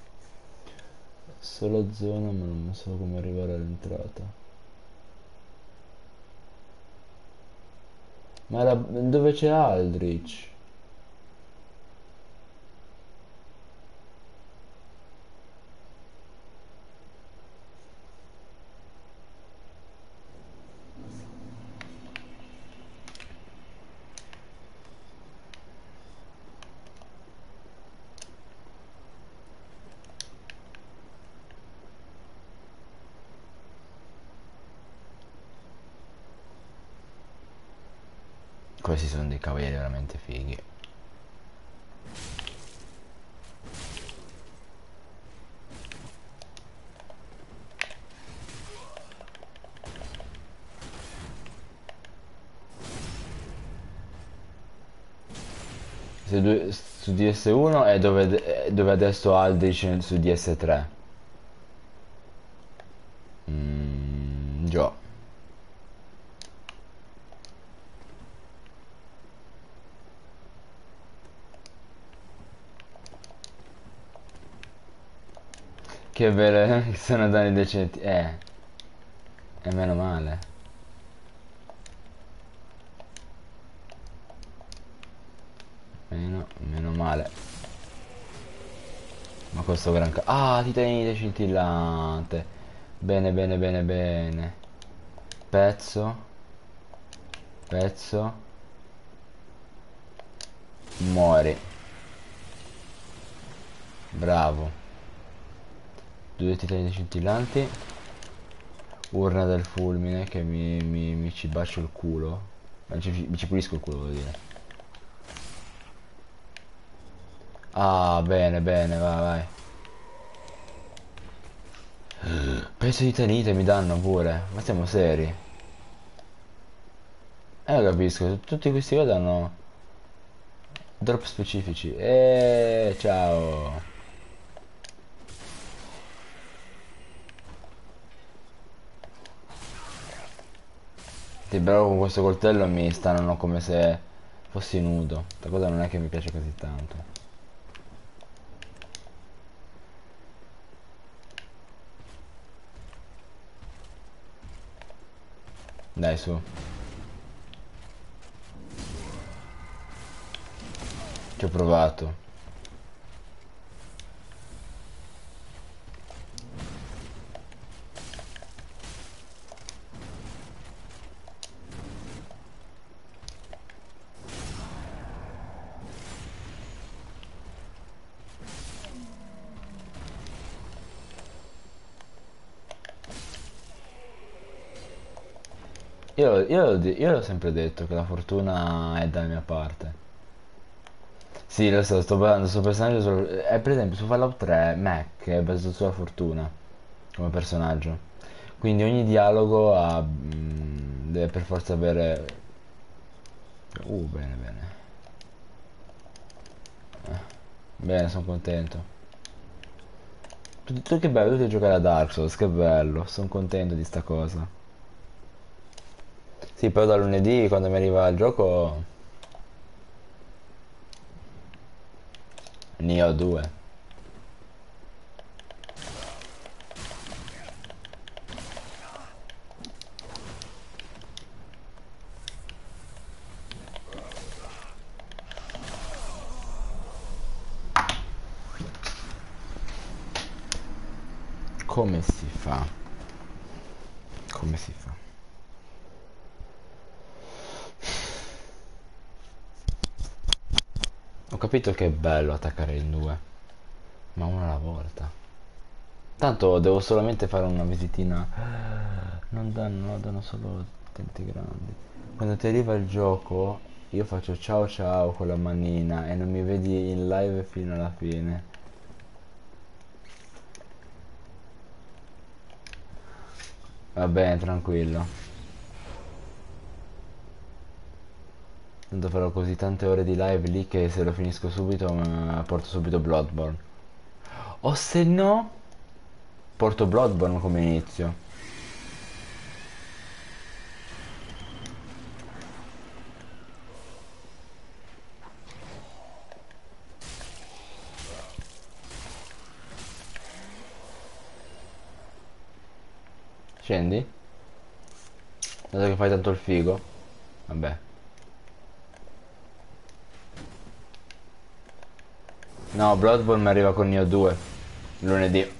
Solo zona, ma non so come arrivare all'entrata. Ma la- dove c'è Aldrich? Questi sono dei cavalieri veramente fighi. Su DS1 è dove, dove adesso Aldrich su DS3. Mm, già. Che bello, che sono danni decenti. Eh. E meno male. Meno, meno male. Ma questo gran ca- Ah, titanite scintillante. Bene, bene, bene, bene. Pezzo. Pezzo. Muori. Bravo. Due titanite scintillanti. Urna del fulmine che mi, mi, mi ci bacio il culo. Mi ci, mi ci pulisco il culo, vuol dire. Ah, bene, bene, vai, vai. Pezzo di titanite mi danno pure. Ma siamo seri. Eh, lo capisco. Tutti questi qua danno drop specifici. E ciao. Sì, però con questo coltello mi stanno come se fossi nudo. Questa cosa non è che mi piace così tanto. Dai su. Ci ho provato. Io, io, l'ho sempre detto che la fortuna è dalla mia parte. Sì, lo so, sto parlando, sto personaggio solo... È per esempio su Fallout 3, Mac è basato sulla fortuna come personaggio. Quindi ogni dialogo ha, mm, deve per forza avere... Uh, bene, bene. Eh, Bene, sono contento. Tu, tu che bello, tu devi giocare a Dark Souls, che bello, sono contento di sta cosa. Sì, però da lunedì quando mi arriva il gioco... Nioh 2. Come si fa? Come si fa? Ho capito che è bello attaccare il 2, ma uno alla volta. Tanto devo solamente fare una visitina. Non danno, no, danno solo tenti grandi. Quando ti arriva il gioco, io faccio ciao ciao con la manina e non mi vedi in live fino alla fine. Va bene, tranquillo. Tanto farò così tante ore di live lì che se lo finisco subito porto subito Bloodborne. O se no, porto Bloodborne come inizio. Scendi? Dato che fai tanto il figo. Vabbè. No, Bloodborne mi arriva con Nioh 2. Lunedì.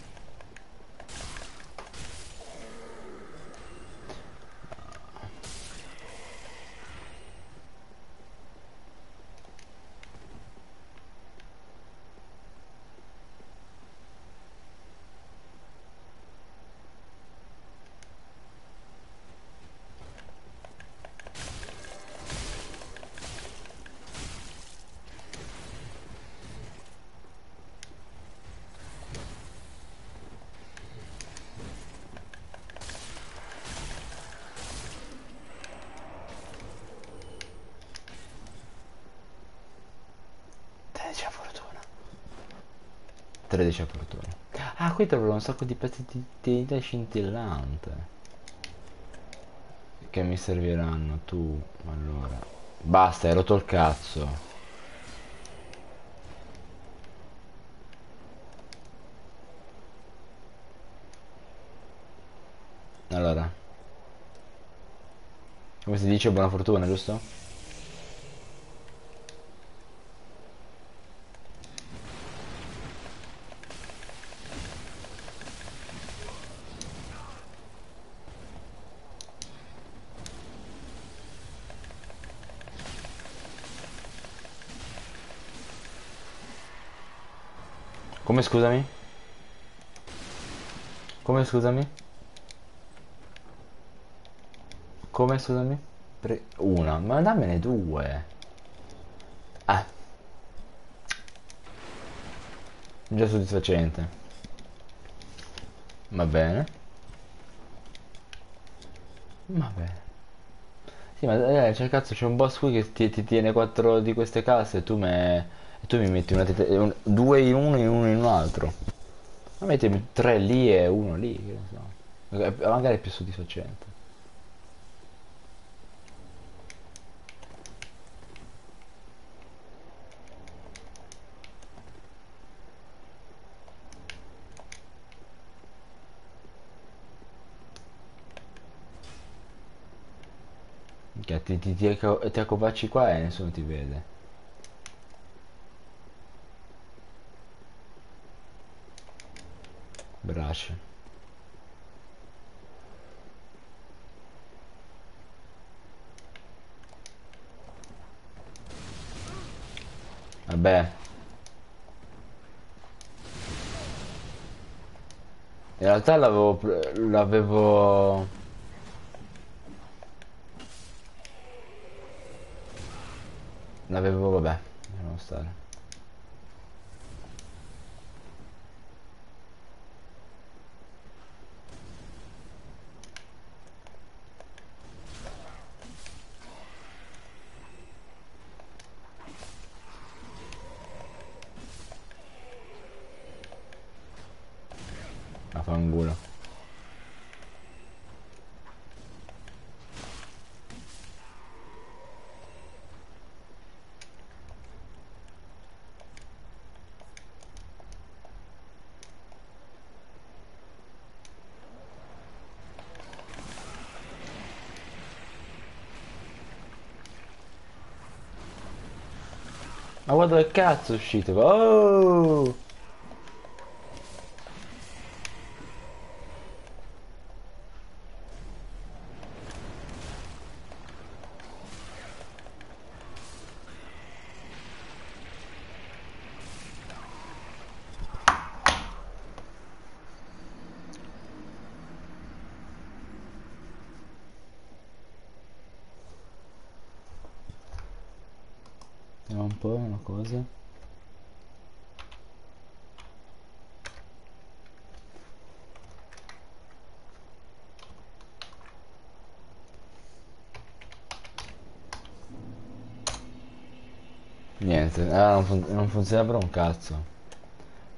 qui troverò un sacco di pezzi di tela scintillante. Che mi serviranno tu allora. Basta hai rotto il cazzo. Allora. Come si dice buona fortuna giusto? Scusami? Come scusami? Come scusami? Pre- una, ma dammene due. Ah. Già soddisfacente. Va bene. Va bene. Sì, ma eh, cioè, cazzo, c'è un boss qui che ti, ti tiene quattro di queste casse e tu, me, e tu mi metti una tete- un- due in uno e uno in un altro. Ma mettimi tre lì e uno lì, che ne so. Eh, Magari è più soddisfacente. Ti, ti, ti, ti accovacci qua e nessuno ti vede. Braccia. Vabbè. In realtà l'avevo... l'avevo... L'avevo... vabbè. Lasciamo stare. La fangulo. Ma che cazzo è uscito. Oh! Vediamo un po' una cosa. Niente, ah, non, fun- non funziona per un cazzo.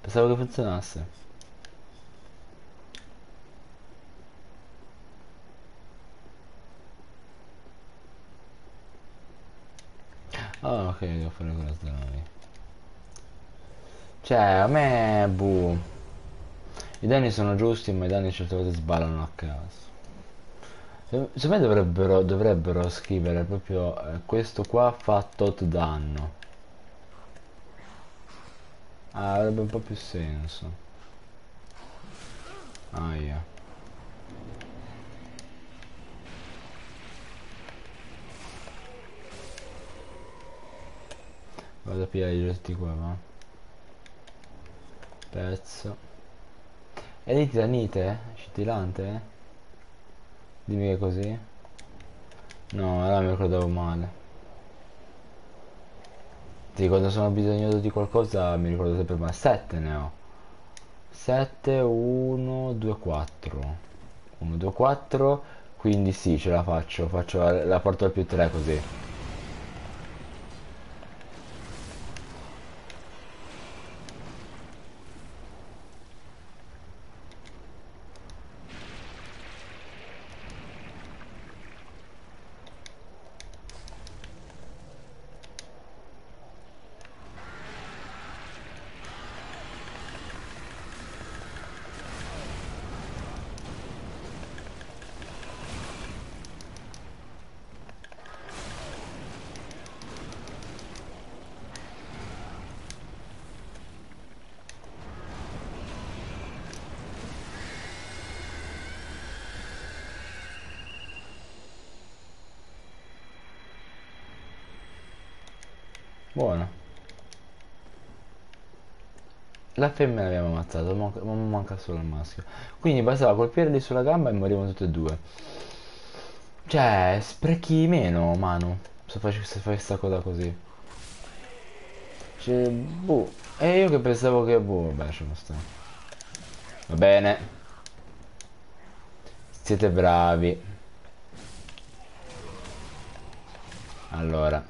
Pensavo che funzionasse. Ah, ok, devo fare quella strana. Cioè, a me, boh. I danni sono giusti, ma i danni certe volte sballano a caso. Se- Secondo me dovrebbero, dovrebbero scrivere proprio eh, questo qua fa tot danno. Ah, avrebbe un po' più senso. Aia. Vado a pigliare i oggetti qua, va. Pezzo. E di titanite? eh? Scintillante? eh? Dimmi che è così. No, allora mi ricordavo male. Sì, quando sono bisognoso di qualcosa mi ricordo sempre ma 7 ne ho. 7, 1, 2, 4. 1, 2, 4. Quindi sì, ce la faccio. Faccio la, la porto al più 3 così. La femmina l'abbiamo ammazzato, manca, ma manca solo il maschio. Quindi bastava colpirli sulla gamba e morivano tutti e due. Cioè, sprechi meno, mano, se fai, questa cosa così. Cioè, boh. E io che pensavo che, boh, vabbè, lasciamo stare. Va bene. Siete bravi. Allora.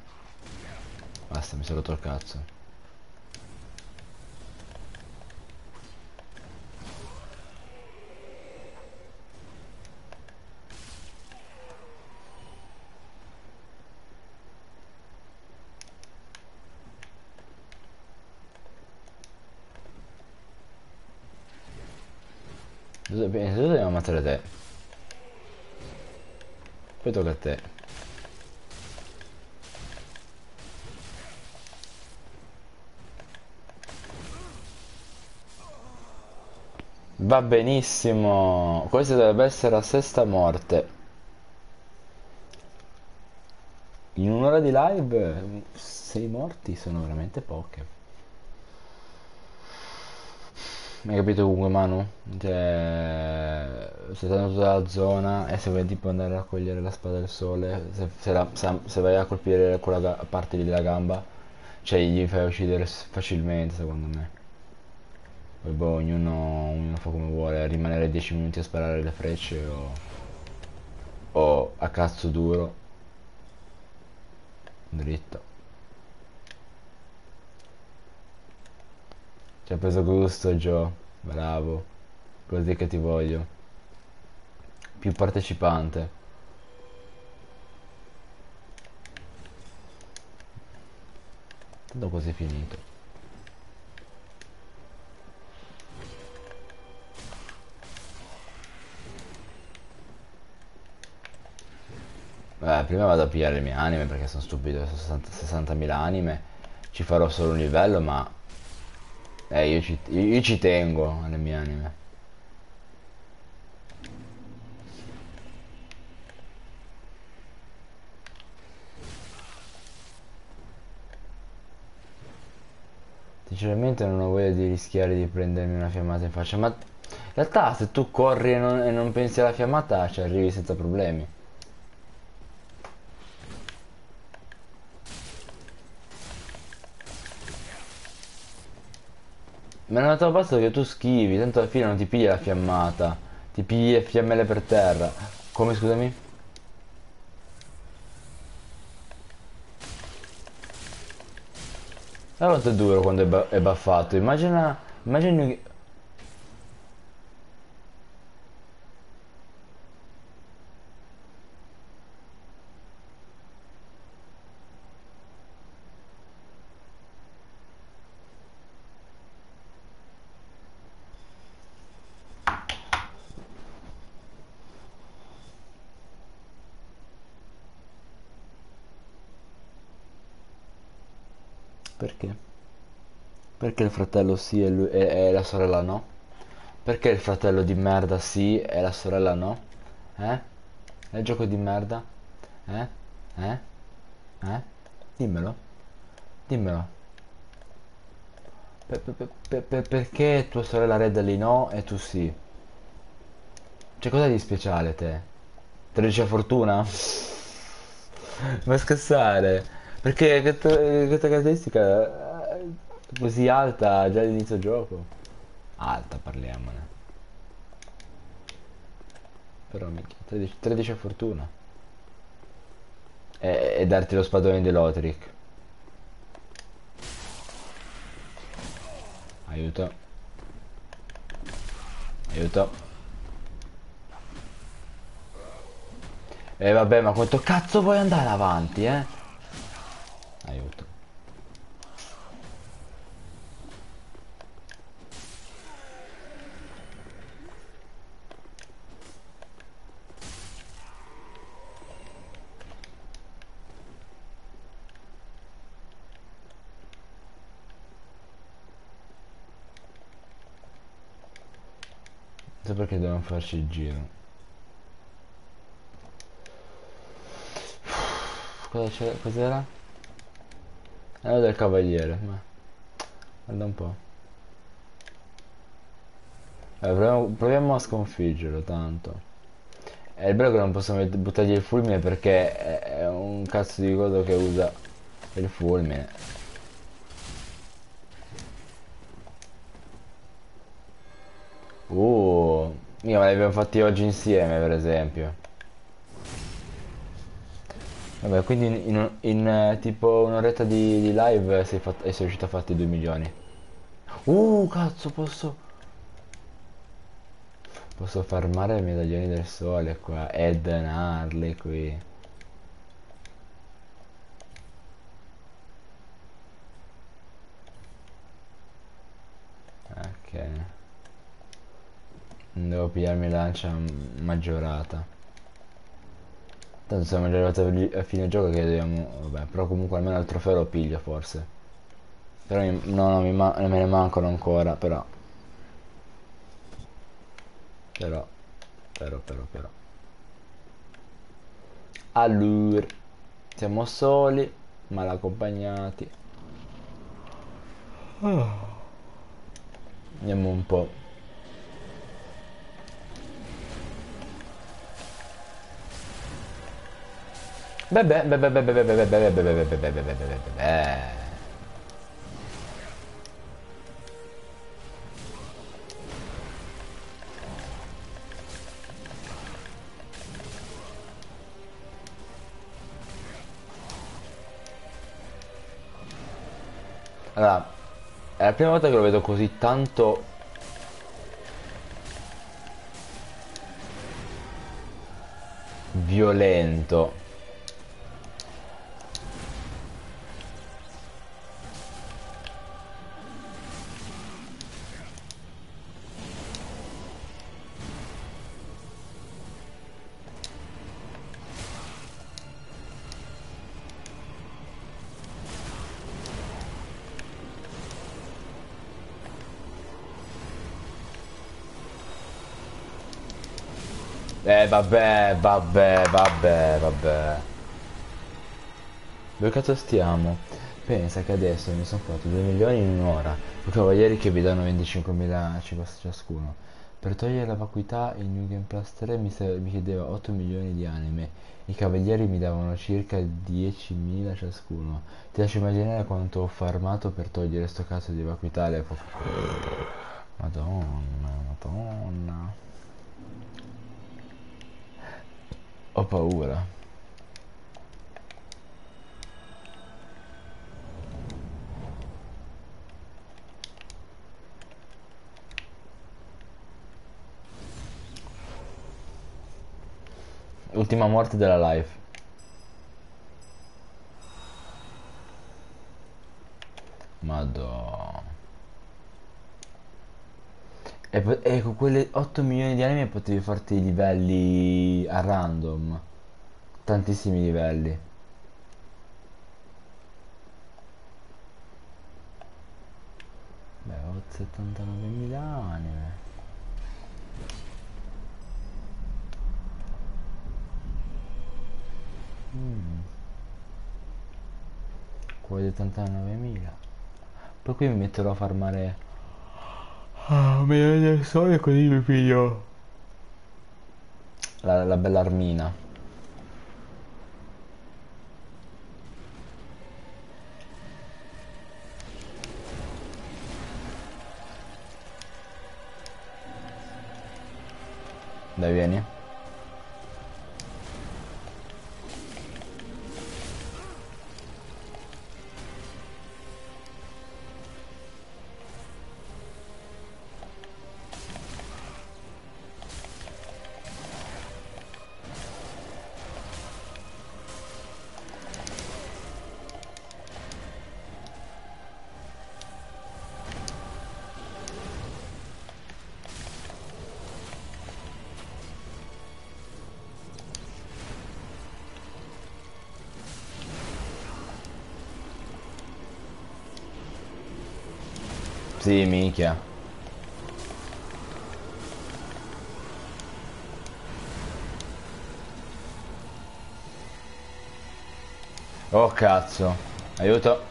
Basta, mi sono rotto il cazzo. Innanzitutto dobbiamo ammazzare te. Poi tocca a te. Va benissimo. Questa dovrebbe essere la sesta morte. In un'ora di live, sei morti sono veramente poche. Hai capito comunque Manu? Cioè, andando tutta la zona e se vuoi tipo andare a cogliere la spada del sole, se, se la- se- se vai a colpire quella parte lì della gamba, cioè gli fai uccidere facilmente secondo me. Poi boh, ognuno, ognuno fa come vuole, rimanere 10 minuti a sparare le frecce o, o a cazzo duro, dritto. Ci ha preso gusto Joe, bravo, così che ti voglio. Più partecipante. Tanto così finito. Beh, prima vado a pigliare le mie anime perché sono stupido, sono 60 60.000 anime. Ci farò solo un livello, ma eh, io ci, io- io ci tengo alle mie anime. Sinceramente non ho voglia di rischiare di prendermi una fiammata in faccia, ma in realtà se tu corri e non, e non pensi alla fiammata ci arrivi senza problemi. Me l'hanno notato basta che tu schivi, tanto alla fine non ti pigli la fiammata, ti pigli le fiammelle per terra. Come scusami? Guarda quanto è duro quando è, ba- è baffato, immagina, immagina Perché? Perché il fratello sì e, lui- e- e la sorella no? Perché il fratello di merda sì e la sorella no? Eh? È gioco di merda? Eh? Eh? Eh? Dimmelo. Dimmelo. Per- per- per- per- per- perché tua sorella Red lì no e tu sì? C'è cosa di speciale te? 13 a fortuna? Ma scherzare? Perché questa, questa caratteristica è così alta già all'inizio gioco? Alta, parliamone. Però minchia, 13, 13 a fortuna. E, e darti lo spadone di Lothric. Aiuto. Aiuto. E vabbè, ma quanto cazzo vuoi andare avanti, eh? Aiuto. Perché dobbiamo farci il giro. Cosa c'era? È del cavaliere, ma... Guarda un po'. Eh, proviamo, proviamo a sconfiggerlo, tanto. È il bello che non possiamo buttargli il fulmine perché è, un cazzo di coso che usa il fulmine. Uh, mica ma li abbiamo fatti oggi insieme, per esempio. Vabbè, quindi in, in- in, eh, tipo un'oretta di, di live sei, fat- sei riuscito a farti 2 milioni. Uh, cazzo, posso... Posso farmare i medaglioni del sole qua e donarli qui. Ok. Devo pigliarmi lancia maggiorata. Tanto siamo già arrivati a fine gioco che dobbiamo... Vabbè, però comunque almeno il trofeo lo piglio forse. Però mi- no, no, mi ma- me ne mancano ancora, però. Però, però, però, però. Allora, siamo soli, mal accompagnati. Andiamo un po'. Beh, beh, beh, beh, beh, beh, beh, beh, beh, beh, beh, beh, beh, beh. Allora, è la prima volta che lo vedo così tanto violento. Vabbè, vabbè, vabbè, vabbè. Dove cazzo stiamo? Pensa che adesso mi sono fatto 2 milioni in un'ora. I cavalieri che vi danno 25.000 ciascuno. Per togliere la vacuità il New Game Plus 3 mi, mi chiedeva 8 milioni di anime. I cavalieri mi davano circa 10.000 ciascuno. Ti lascio immaginare quanto ho farmato per togliere sto cazzo di vacuità all'epoca. Madonna, madonna. Ho paura. Ultima morte della live. Madonna. E, e con quelle 8 milioni di anime potevi farti i livelli a random. Tantissimi livelli. Beh, ho 79.000 anime. Mm. Qua di 89.000. Poi qui mi metterò a farmare Ah, mi viene del sole così mi piglio la, la bella armina. Dai, vieni. Sì, minchia. Oh cazzo. Aiuto.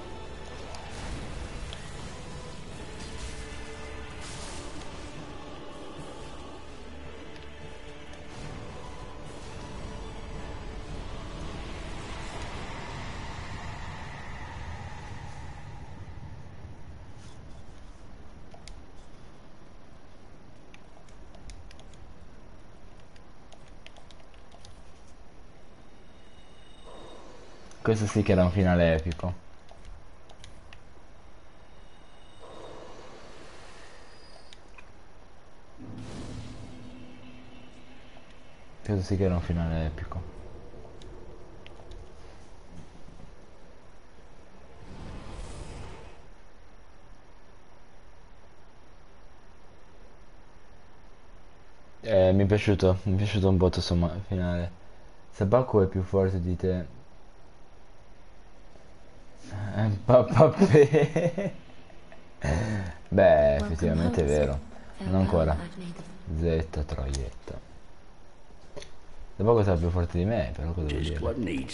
Questo sì che era un finale epico. Questo sì che era un finale epico. Eh, mi è piaciuto, mi è piaciuto un botto insomma il finale. Sabaku è più forte di te. Papà Beh, effettivamente è vero. Non ancora. Z troietta. Sabaku sarà più forte di me, però cosa vuol dire?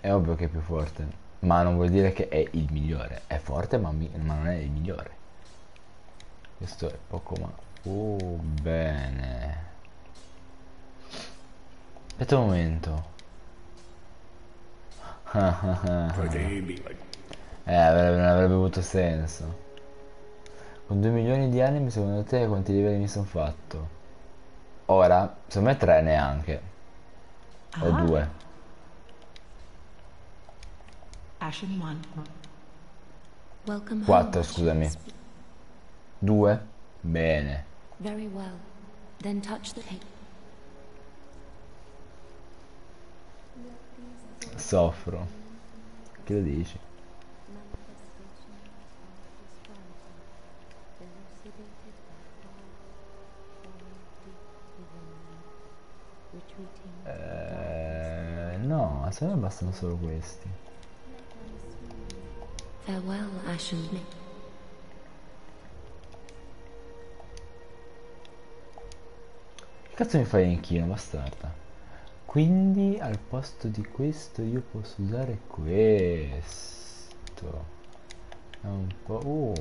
È ovvio che è più forte. Ma non vuol dire che è il migliore. È forte ma, mi- ma non è il migliore. Questo è poco ma... Uh, bene. Aspetta un momento. Probabi like Eh, avrebbe, non avrebbe avuto senso. Con 2 milioni di anime, secondo te quanti livelli mi sono fatto? Ora, secondo me 3 neanche. O Ah. 2. Ashen one. Welcome 4, home, scusami. Ashes. 2? Bene. Very well. Then touch the tape. Soffro. Che lo dici? Eh, no, secondo me bastano solo questi. Farewell, Ashen. Che cazzo mi fai l'inchino, bastarda? Quindi al posto di questo io posso usare questo. È un po'...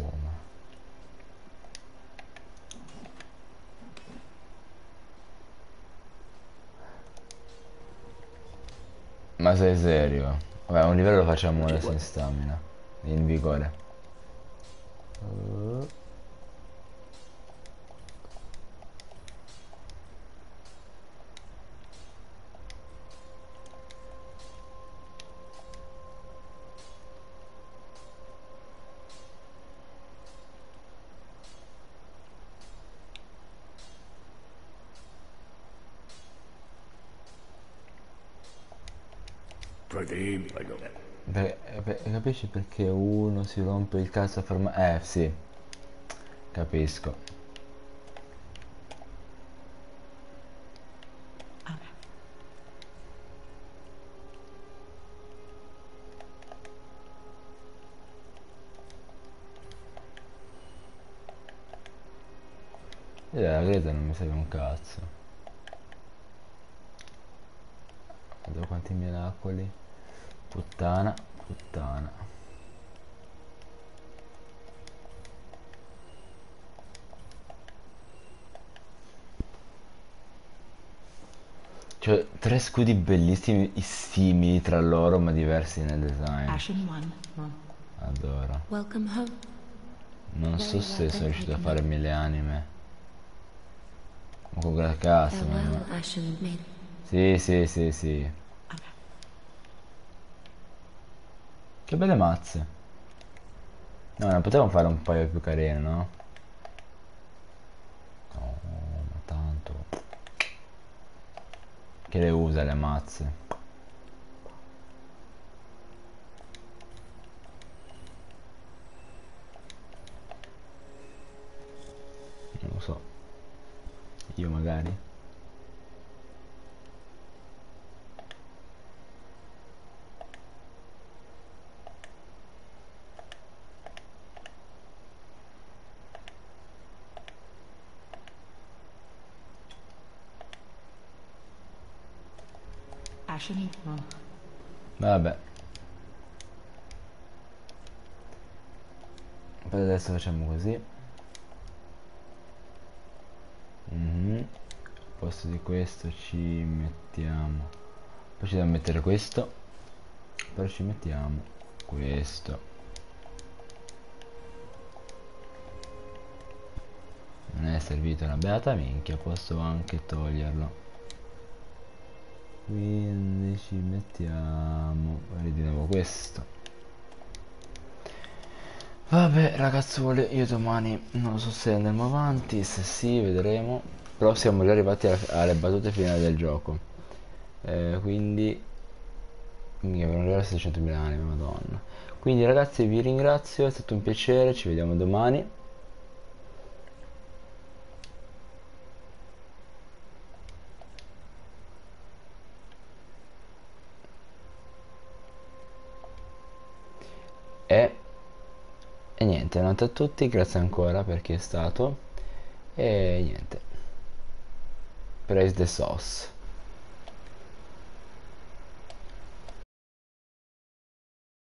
Ma- Ma sei serio? Vabbè, un livello lo facciamo adesso in stamina. In vigore. Uh. Probabi like that. Beh, eh, beh, capisci perché uno si rompe il cazzo a fermare? Eh, sì. Capisco. E la greta non mi serve un cazzo. Guarda quanti miracoli. Puttana, puttana. Cioè, tre scudi bellissimi, simili tra loro, ma diversi nel design. One. Adoro. Welcome home. Non so se sono riuscito a fare mille anime. Ma con quella cazzo, ma... Farewell, Ashen Maiden. Sì, sì, sì, sì. Che belle mazze. No, ne potevamo fare un paio più carine, no? No, ma tanto. Che le usa le mazze. Non lo so. Io magari. One. Vabbè. Per adesso facciamo così. Mhm. Al posto di questo ci mettiamo. Poi ci dobbiamo mettere questo. Però ci mettiamo questo. Non è servito una beata minchia, posso anche toglierlo. Quindi ci mettiamo fare di nuovo questo. Vabbè ragazzuole io domani non so se andremo avanti se sì vedremo. Però siamo già arrivati alle battute finali del gioco. Eh, quindi mi avevano già 600.000 anime madonna. Quindi ragazzi vi ringrazio è stato un piacere ci vediamo domani E, e notte a tutti, grazie ancora per chi è stato. E niente. Praise the sauce.